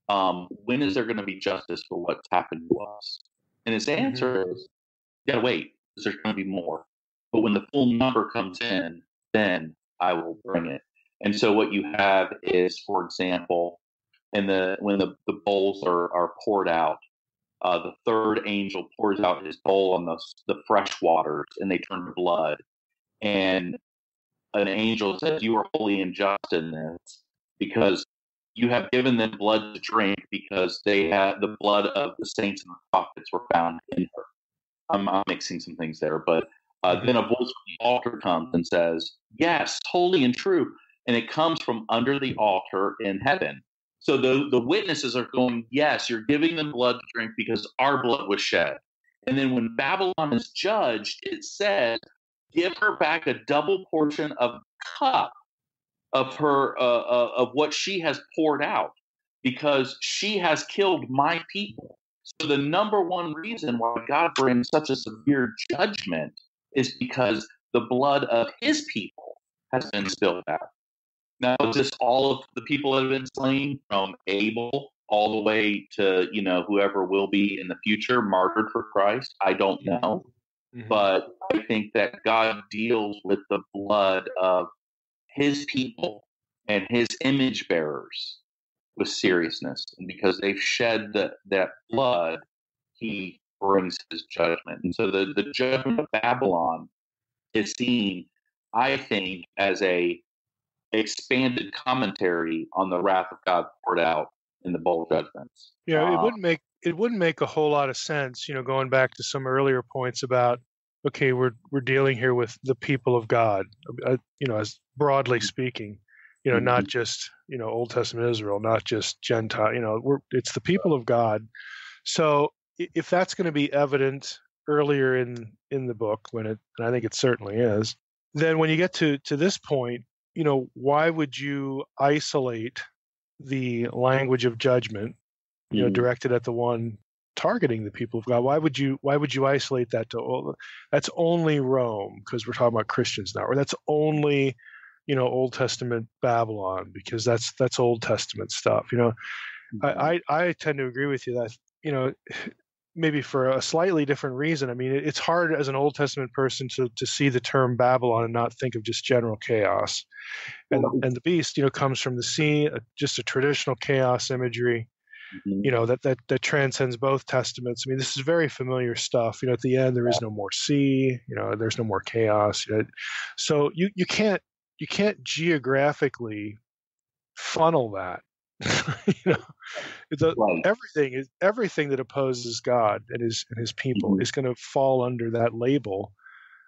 um, when is there going to be justice for what's happened to us? And his mm-hmm. answer is, you gotta wait, because there's going to be more. But when the full number comes in, then I will bring it. And so what you have is, for example, and the when the, the bowls are, are poured out, uh, the third angel pours out his bowl on the, the fresh waters and they turn to blood. And an angel says, You are holy and just in this because you have given them blood to drink because they had the blood of the saints and the prophets were found in her. I'm, I'm mixing some things there, but uh, mm-hmm. then a voice from the altar comes and says, Yes, holy and true. And it comes from under the altar in heaven. So the, the witnesses are going, yes, you're giving them blood to drink because our blood was shed. And then when Babylon is judged, it says, give her back a double portion of cup of her uh, uh, of what she has poured out because she has killed my people. So the number one reason why God brings such a severe judgment is because the blood of his people has been spilled out. Now, is this all of the people that have been slain from Abel all the way to, you know, whoever will be in the future martyred for Christ? I don't know. Mm-hmm. But I think that God deals with the blood of his people and his image bearers with seriousness. And because they've shed the, that blood, he brings his judgment. And so the, the judgment of Babylon is seen, I think, as a expanded commentary on the wrath of God poured out in the bowl judgments. Yeah, it wouldn't make it wouldn't make a whole lot of sense, you know, going back to some earlier points about okay, we're we're dealing here with the people of God, uh, you know, as broadly speaking, you know, mm-hmm. not just you know Old Testament Israel, not just Gentile, you know, we're it's the people of God. So if that's going to be evident earlier in in the book when it and I think it certainly is, then when you get to to this point, you know, why would you isolate the language of judgment, you know, mm. directed at the one targeting the people of God? Why would you why would you isolate that to all that's only Rome because we're talking about Christians now, or that's only you know Old Testament Babylon because that's that's Old Testament stuff. You know, mm-hmm. I, I I tend to agree with you that you know maybe for a slightly different reason. I mean, it's hard as an Old Testament person to to see the term Babylon and not think of just general chaos. And and the beast, you know, comes from the sea, just a traditional chaos imagery. Mm-hmm. You know that that that transcends both testaments. I mean, this is very familiar stuff. You know, at the end there is no more sea. You know, there's no more chaos. So you you can't you can't geographically funnel that you know, it's a, right. everything is everything that opposes God and his and his people mm-hmm. is going to fall under that label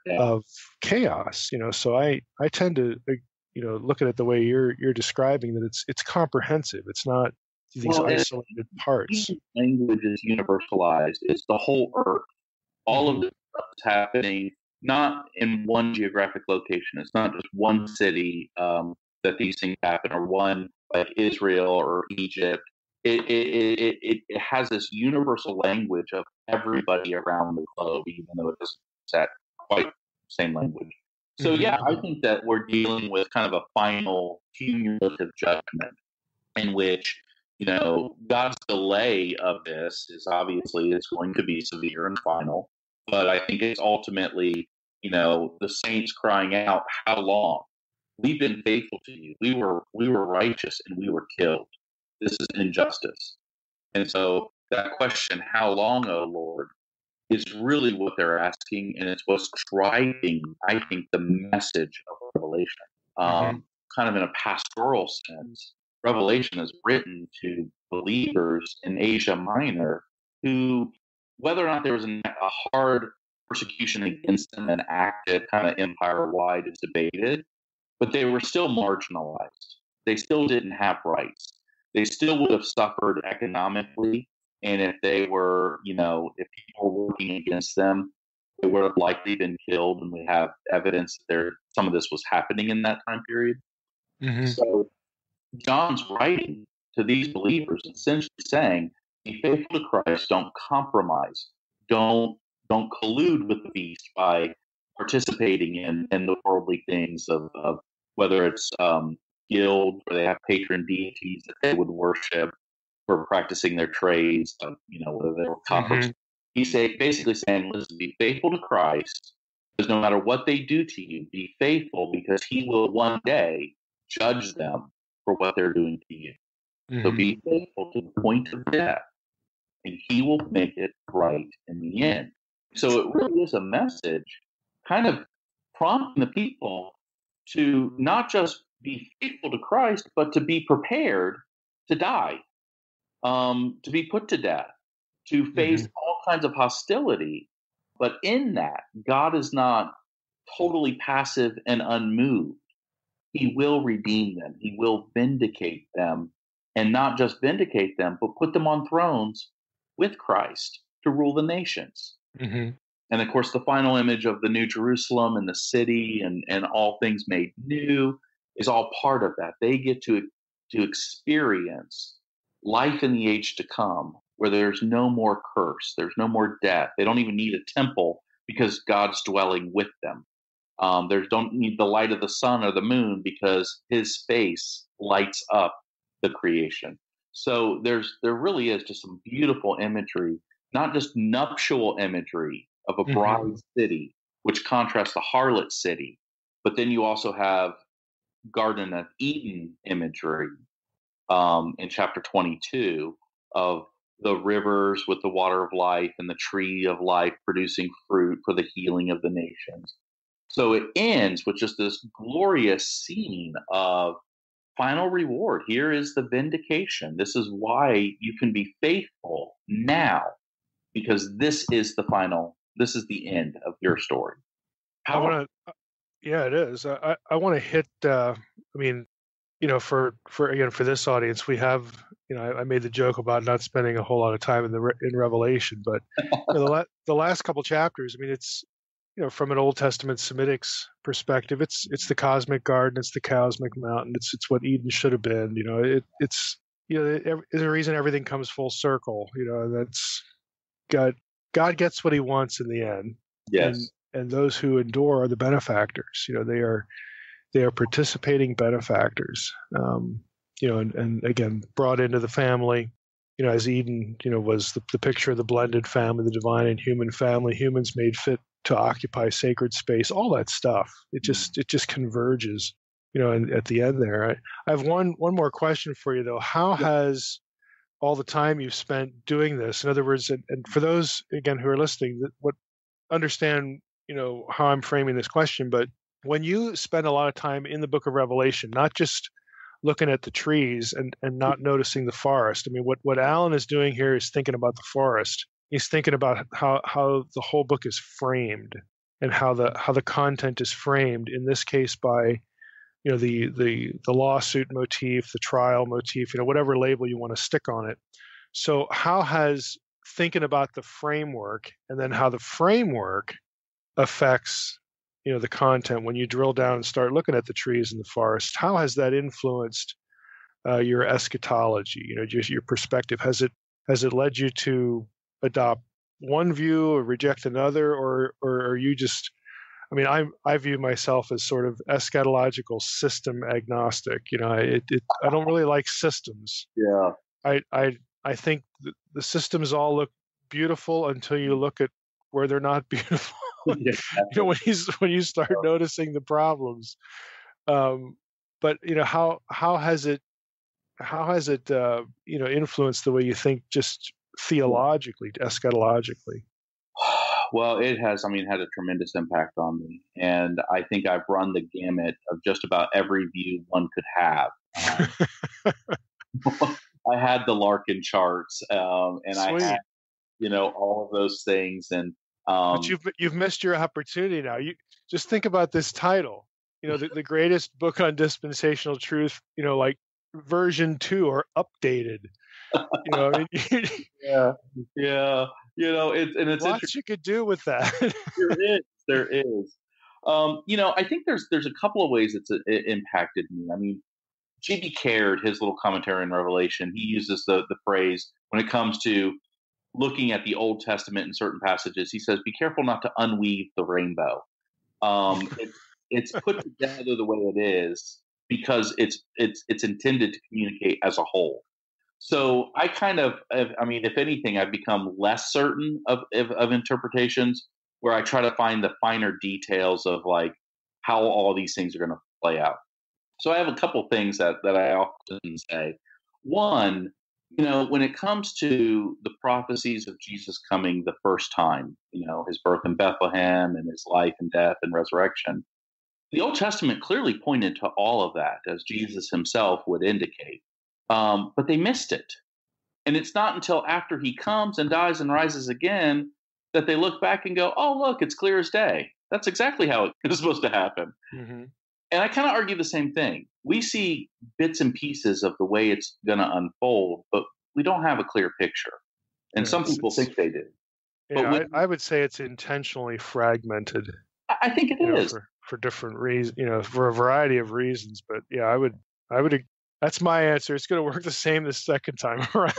yeah. of chaos. You know, so I I tend to uh, you know look at it the way you're you're describing that it's it's comprehensive. It's not these well, isolated parts. Language is universalized. It's the whole earth. All mm-hmm. of this is happening not in one geographic location. It's not just one city um, that these things happen or one like Israel or Egypt. It, it, it, it, it has this universal language of everybody around the globe, even though it doesn't set quite the same language. So, mm-hmm. yeah, I think that we're dealing with kind of a final cumulative judgment in which, you know, God's delay of this is obviously it's going to be severe and final. But I think it's ultimately, you know, the saints crying out, How long? We've been faithful to you. We were we were righteous and we were killed. This is injustice. And so that question, how long, O oh Lord, is really what they're asking, and it's what's driving, I think, the message of Revelation. Um, mm-hmm. Kind of in a pastoral sense, Revelation is written to believers in Asia Minor who, whether or not there was a hard persecution against them and active kind of empire wide is debated but they were still marginalized. They still didn't have rights. They still would have suffered economically. And if they were, you know, if people were working against them, they would have likely been killed. And we have evidence that there some of this was happening in that time period. Mm-hmm. So John's writing to these believers essentially saying, be faithful to Christ, don't compromise, don't don't collude with the beast by participating in, in the worldly things of, of whether it's um, guilds where they have patron deities that they would worship for practicing their trades, uh, you know, whether they were coppers. Mm-hmm. He's say, basically saying, listen, be faithful to Christ, because no matter what they do to you, be faithful because he will one day judge them for what they're doing to you. Mm-hmm. So be faithful to the point of death, and he will make it right in the end. So it really is a message kind of prompting the people to not just be faithful to Christ, but to be prepared to die, um, to be put to death, to face mm-hmm. all kinds of hostility. But in that, God is not totally passive and unmoved. He will redeem them, He will vindicate them, and not just vindicate them, but put them on thrones with Christ to rule the nations. Mm-hmm and of course the final image of the new jerusalem and the city and, and all things made new is all part of that. They get to to experience life in the age to come where there's no more curse there's no more death. They don't even need a temple because god's dwelling with them. Um, they don't need the light of the sun or the moon because his face lights up the creation. So there's there really is just some beautiful imagery not just nuptial imagery of a bride mm-hmm. city, which contrasts the harlot city. But then you also have Garden of Eden imagery um, in chapter 22 of the rivers with the water of life and the tree of life producing fruit for the healing of the nations. So it ends with just this glorious scene of final reward. Here is the vindication. This is why you can be faithful now, because this is the final this is the end of your story. How I want to, uh, yeah, it is. I I want to hit. Uh, I mean, you know, for for again for this audience, we have you know, I, I, made the joke about not spending a whole lot of time in the in Revelation, but you know, the, la- the last couple chapters, I mean, it's you know, from an Old Testament Semitic's perspective, it's it's the cosmic garden, it's the cosmic mountain, it's it's what Eden should have been. You know, it, it's you know, there's a reason everything comes full circle. You know, that's God. God gets what He wants in the end. Yes. And, and those who endure are the benefactors. You know, they are they are participating benefactors. Um, you know, and, and again, brought into the family. You know, as Eden, you know, was the, the picture of the blended family, the divine and human family, humans made fit to occupy sacred space, all that stuff. It just mm. it just converges, you know, and at the end there. I, I have one one more question for you though. How has all the time you've spent doing this, in other words, and, and for those again who are listening, that what understand, you know, how I'm framing this question, but when you spend a lot of time in the book of Revelation, not just looking at the trees and, and not noticing the forest. I mean, what, what Alan is doing here is thinking about the forest. He's thinking about how, how the whole book is framed and how the how the content is framed. In this case, by you know the the the lawsuit motif, the trial motif, you know whatever label you want to stick on it. So how has thinking about the framework and then how the framework affects you know the content when you drill down and start looking at the trees in the forest how has that influenced uh, your eschatology you know just your perspective has it has it led you to adopt one view or reject another or or are you just I mean, I I view myself as sort of eschatological system agnostic. You know, it, it I don't really like systems. Yeah. I I I think the, the systems all look beautiful until you look at where they're not beautiful. you know when you when you start noticing the problems um, but you know how how has it how has it uh, you know influenced the way you think just theologically eschatologically well it has i mean had a tremendous impact on me and i think i've run the gamut of just about every view one could have um, i had the larkin charts um, and Sweet. i had you know all of those things and um, but you've you've missed your opportunity now. You just think about this title. You know, the, the greatest book on dispensational truth. You know, like version two or updated. You know, yeah, yeah. You know, it's and it's lots you could do with that. there is, there is. Um, you know, I think there's there's a couple of ways it's it impacted me. I mean, G.B. Caird, his little commentary in Revelation, he uses the the phrase when it comes to looking at the Old Testament in certain passages, he says, "Be careful not to unweave the rainbow." Um, it, it's put together the way it is because it's it's it's intended to communicate as a whole. So I kind of, uh, I mean, if anything, I've become less certain of, of, of interpretations, where I try to find the finer details of like how all these things are going to play out. So I have a couple things that that I often say. One, you know, when it comes to the prophecies of Jesus coming the first time, you know, his birth in Bethlehem and his life and death and resurrection, the Old Testament clearly pointed to all of that, as Jesus himself would indicate. Um, but they missed it. And it's not until after he comes and dies and rises again that they look back and go, oh, look, it's clear as day. That's exactly how it was supposed to happen. Mm-hmm. And I kind of argue the same thing. We see bits and pieces of the way it's going to unfold, but we don't have a clear picture. And some people think they do. Yeah, when, I, I, would say it's intentionally fragmented. I think it is know, for, for different reasons, you know, for a variety of reasons. But yeah, I would, I would that's my answer. It's going to work the same the second time around.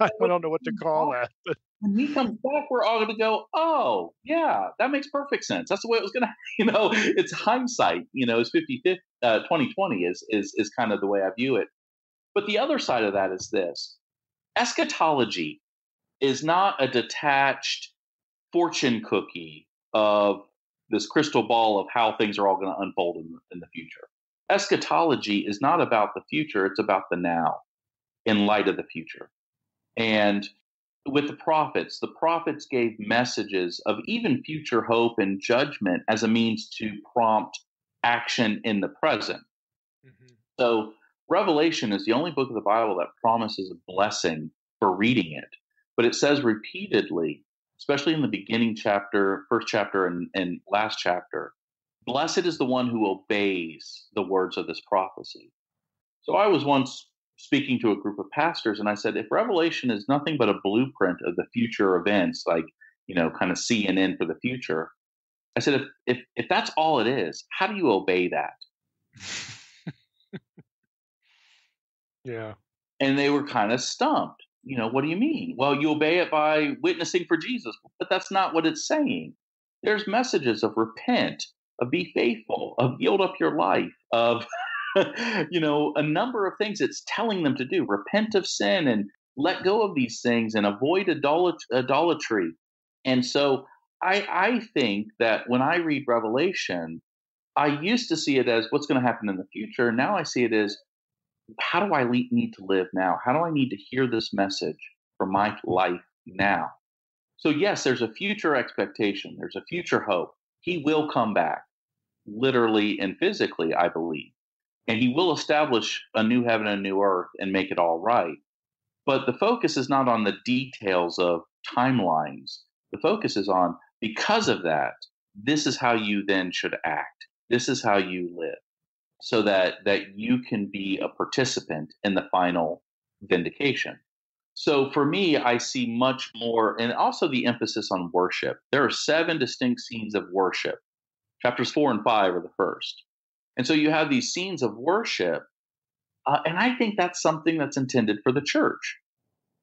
I don't know what to call that. But. When he comes back, we're all going to go, oh, yeah, that makes perfect sense. That's the way it was going to, you know, it's hindsight, you know, it's 50, 50 uh, 2020 is, is, is kind of the way I view it. But the other side of that is this eschatology is not a detached fortune cookie of this crystal ball of how things are all going to unfold in, in the future eschatology is not about the future, it's about the now in light of the future. And with the prophets, the prophets gave messages of even future hope and judgment as a means to prompt action in the present. Mm-hmm. So, Revelation is the only book of the Bible that promises a blessing for reading it. But it says repeatedly, especially in the beginning chapter, first chapter, and, and last chapter, Blessed is the one who obeys the words of this prophecy. So I was once speaking to a group of pastors, and I said, if Revelation is nothing but a blueprint of the future events, like you know, kind of CNN for the future, I said, if if if that's all it is, how do you obey that? yeah. And they were kind of stumped. You know, what do you mean? Well, you obey it by witnessing for Jesus, but that's not what it's saying. There's messages of repent, of be faithful, of yield up your life, of you know, a number of things it's telling them to do. Repent of sin and let go of these things and avoid idolatry. And so I, I think that when I read Revelation, I used to see it as what's going to happen in the future. Now I see it as how do I need to live now? How do I need to hear this message for my life now? So, yes, there's a future expectation, there's a future hope. He will come back, literally and physically, I believe. And he will establish a new heaven and a new earth and make it all right. But the focus is not on the details of timelines. The focus is on, because of that, this is how you then should act. This is how you live so that that you can be a participant in the final vindication. So for me, I see much more, and also the emphasis on worship. There are seven distinct scenes of worship. Chapters four and five are the first. And so you have these scenes of worship. Uh, and I think that's something that's intended for the church.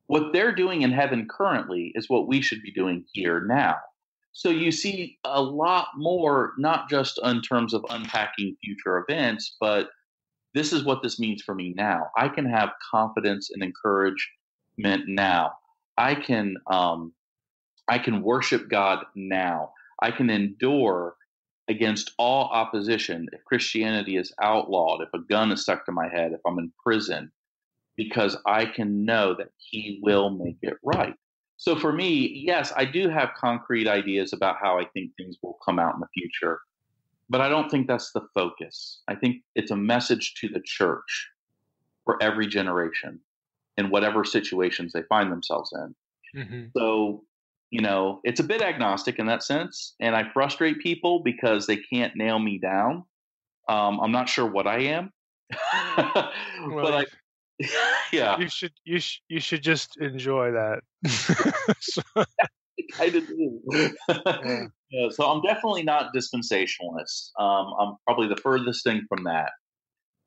What they're doing in heaven currently is what we should be doing here now. So you see a lot more, not just in terms of unpacking future events, but this is what this means for me now. I can have confidence and encouragement now. I can um, I can worship God now. I can endure against all opposition if Christianity is outlawed, if a gun is stuck to my head, if I'm in prison, because I can know that He will make it right. So for me, yes, I do have concrete ideas about how I think things will come out in the future, but I don't think that's the focus. I think it's a message to the church for every generation in whatever situations they find themselves in. Mm-hmm. So, you know, it's a bit agnostic in that sense, and I frustrate people because they can't nail me down. Um, I'm not sure what I am, well, but I, yeah. You should you sh- you should just enjoy that. so. I do. yeah. yeah. So I'm definitely not dispensationalist. Um, I'm probably the furthest thing from that.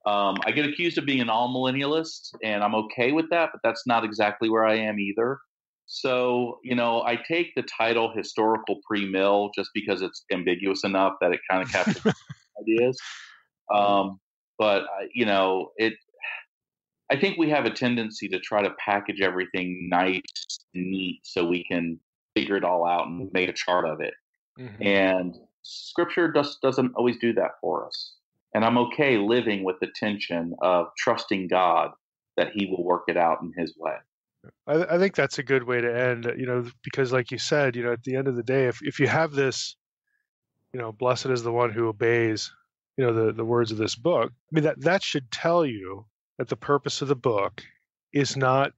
Um, I get accused of being an amillennialist, and I'm okay with that, but that's not exactly where I am either. So, you know, I take the title historical pre-mill just because it's ambiguous enough that it kind of captures ideas. Um, but you know, it I think we have a tendency to try to package everything nice and neat so we can figure it all out and make a chart of it. Mm-hmm. And scripture just doesn't always do that for us. And I'm okay living with the tension of trusting God that He will work it out in His way. I, I think that's a good way to end, you know, because like you said, you know, at the end of the day, if, if you have this, you know, blessed is the one who obeys, you know, the, the words of this book, I mean, that, that should tell you that the purpose of the book is not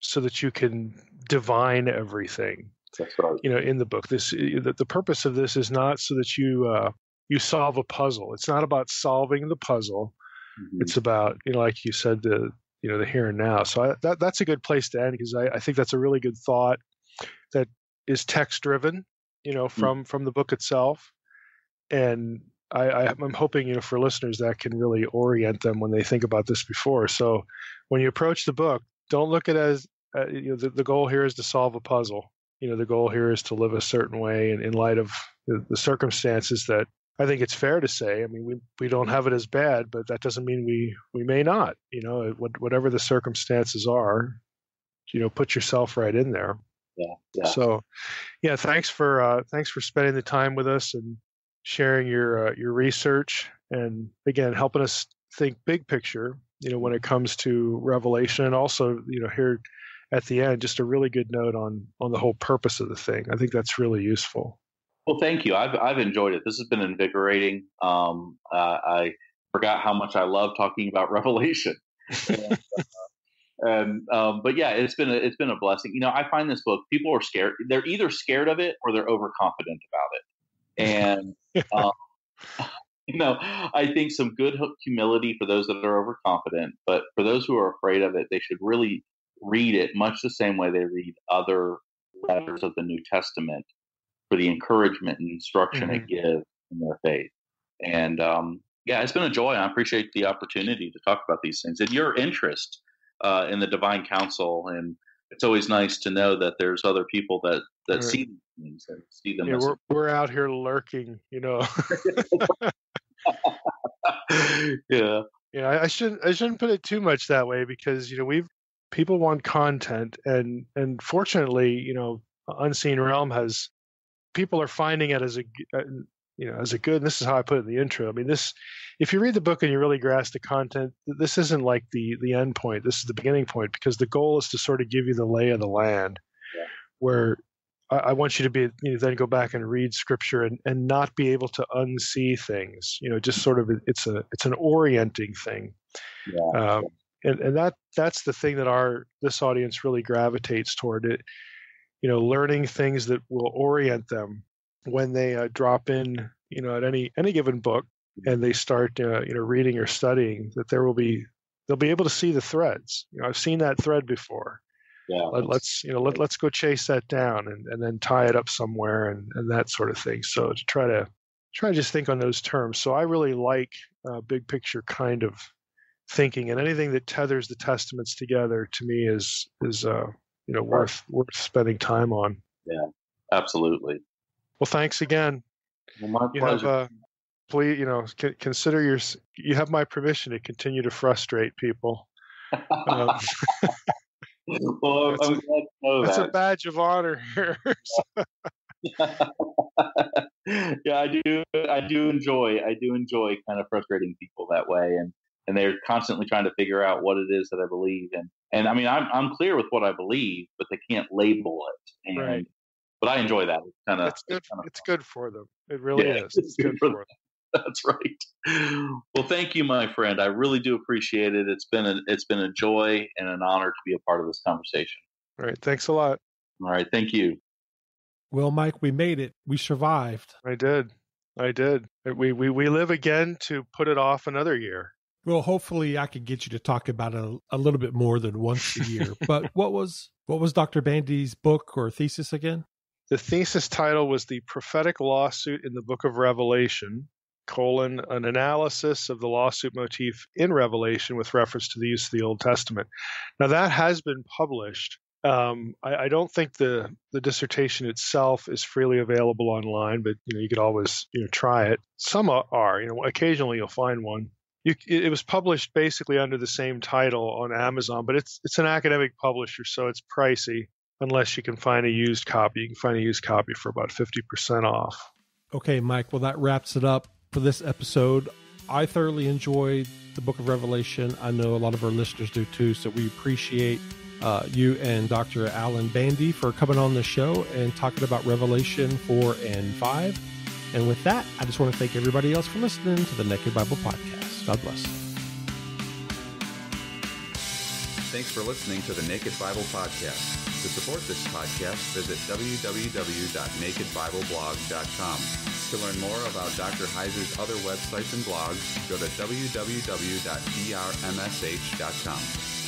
so that you can divine everything. Right. You know, in the book, this the, the purpose of this is not so that you uh, you solve a puzzle. It's not about solving the puzzle. Mm-hmm. It's about you know, like you said, the you know the here and now. So I, that that's a good place to end because I, I think that's a really good thought that is text driven. You know, mm. from mm-hmm. from the book itself, and I, I'm hoping you know for listeners that can really orient them when they think about this before. So when you approach the book, don't look at it as uh, you know the, the goal here is to solve a puzzle. You know the goal here is to live a certain way, and in light of the, the circumstances that I think it's fair to say. I mean, we we don't have it as bad, but that doesn't mean we we may not. You know, whatever the circumstances are, you know, put yourself right in there. Yeah. yeah. So, yeah, thanks for uh, thanks for spending the time with us and sharing your uh, your research and again helping us think big picture you know when it comes to revelation and also you know here at the end just a really good note on on the whole purpose of the thing i think that's really useful well thank you. I've, I've enjoyed it. This has been invigorating. Um, uh, i forgot how much i love talking about revelation. And, uh, and um, but yeah it's been a, it's been a blessing. You know i find this book people are scared they're either scared of it or they're overconfident about it. And um, you know, I think some good humility for those that are overconfident, but for those who are afraid of it, they should really read it much the same way they read other letters of the New Testament for the encouragement and instruction mm-hmm. it gives in their faith. And um, yeah, it's been a joy. I appreciate the opportunity to talk about these things and your interest uh, in the divine council. And it's always nice to know that there's other people that that right. see things and see them. Yeah, we're we're out here lurking, you know. yeah. Yeah, I, I shouldn't I shouldn't put it too much that way because you know we've people want content and and fortunately you know unseen realm has people are finding it as a uh, you know as a good and this is how i put it in the intro i mean this if you read the book and you really grasp the content this isn't like the the end point this is the beginning point because the goal is to sort of give you the lay of the land yeah. where I, I, want you to be you know, then go back and read scripture and, and not be able to unsee things you know just sort of it's a it's an orienting thing yeah. um, and and that that's the thing that our this audience really gravitates toward it you know learning things that will orient them when they uh, drop in, you know, at any any given book and they start, uh, you know, reading or studying, that there will be they'll be able to see the threads. You know, I've seen that thread before. Yeah, let, us you know let, let's go chase that down and, and then tie it up somewhere and, and that sort of thing. So to try to try to just think on those terms. So I really like uh, big picture kind of thinking, and anything that tethers the testaments together to me is is uh, you know worth worth spending time on. Yeah, absolutely. Well, thanks again. Well, my you pleasure. Have, uh, please, you know, c- consider your. You have my permission to continue to frustrate people. Um, well, I'm glad know that. a badge of honor here. yeah, I do. I do enjoy. I do enjoy kind of frustrating people that way, and and they're constantly trying to figure out what it is that I believe, and and I mean, I'm I'm clear with what I believe, but they can't label it, and right but I enjoy that. It's kind of it's good. It's, it's good for them. It really yeah, is. It's, it's good, good, for them. them. That's right. Well, thank you, my friend. I really do appreciate it. It's been a it's been a joy and an honor to be a part of this conversation. All right. Thanks a lot. All right. Thank you. Well, Mike, we made it. We survived. I did. I did. We we we live again to put it off another year. Well, hopefully, I can get you to talk about it a, a little bit more than once a year. but what was what was Dr. Bandy's book or thesis again? The thesis title was The Prophetic Lawsuit in the Book of Revelation, colon, an analysis of the lawsuit motif in Revelation with reference to the use of the Old Testament. Now, that has been published. Um, I, I, don't think the, the dissertation itself is freely available online, but you know you could always you know try it. Some are, you know, occasionally you'll find one. You, it was published basically under the same title on Amazon, but it's it's an academic publisher, so it's pricey unless you can find a used copy. You can find a used copy for about 50% off. Okay, Mike. Well, that wraps it up for this episode. I thoroughly enjoyed the book of Revelation. I know a lot of our listeners do too. So we appreciate uh, you and Dr. Alan Bandy for coming on the show and talking about Revelation 4 and 5. And with that, I just want to thank everybody else for listening to the Naked Bible Podcast. God bless. Thanks for listening to the Naked Bible Podcast. To support this podcast, visit www.nakedbibleblog.com. To learn more about Dr. Heiser's other websites and blogs, go to www.drmsh.com.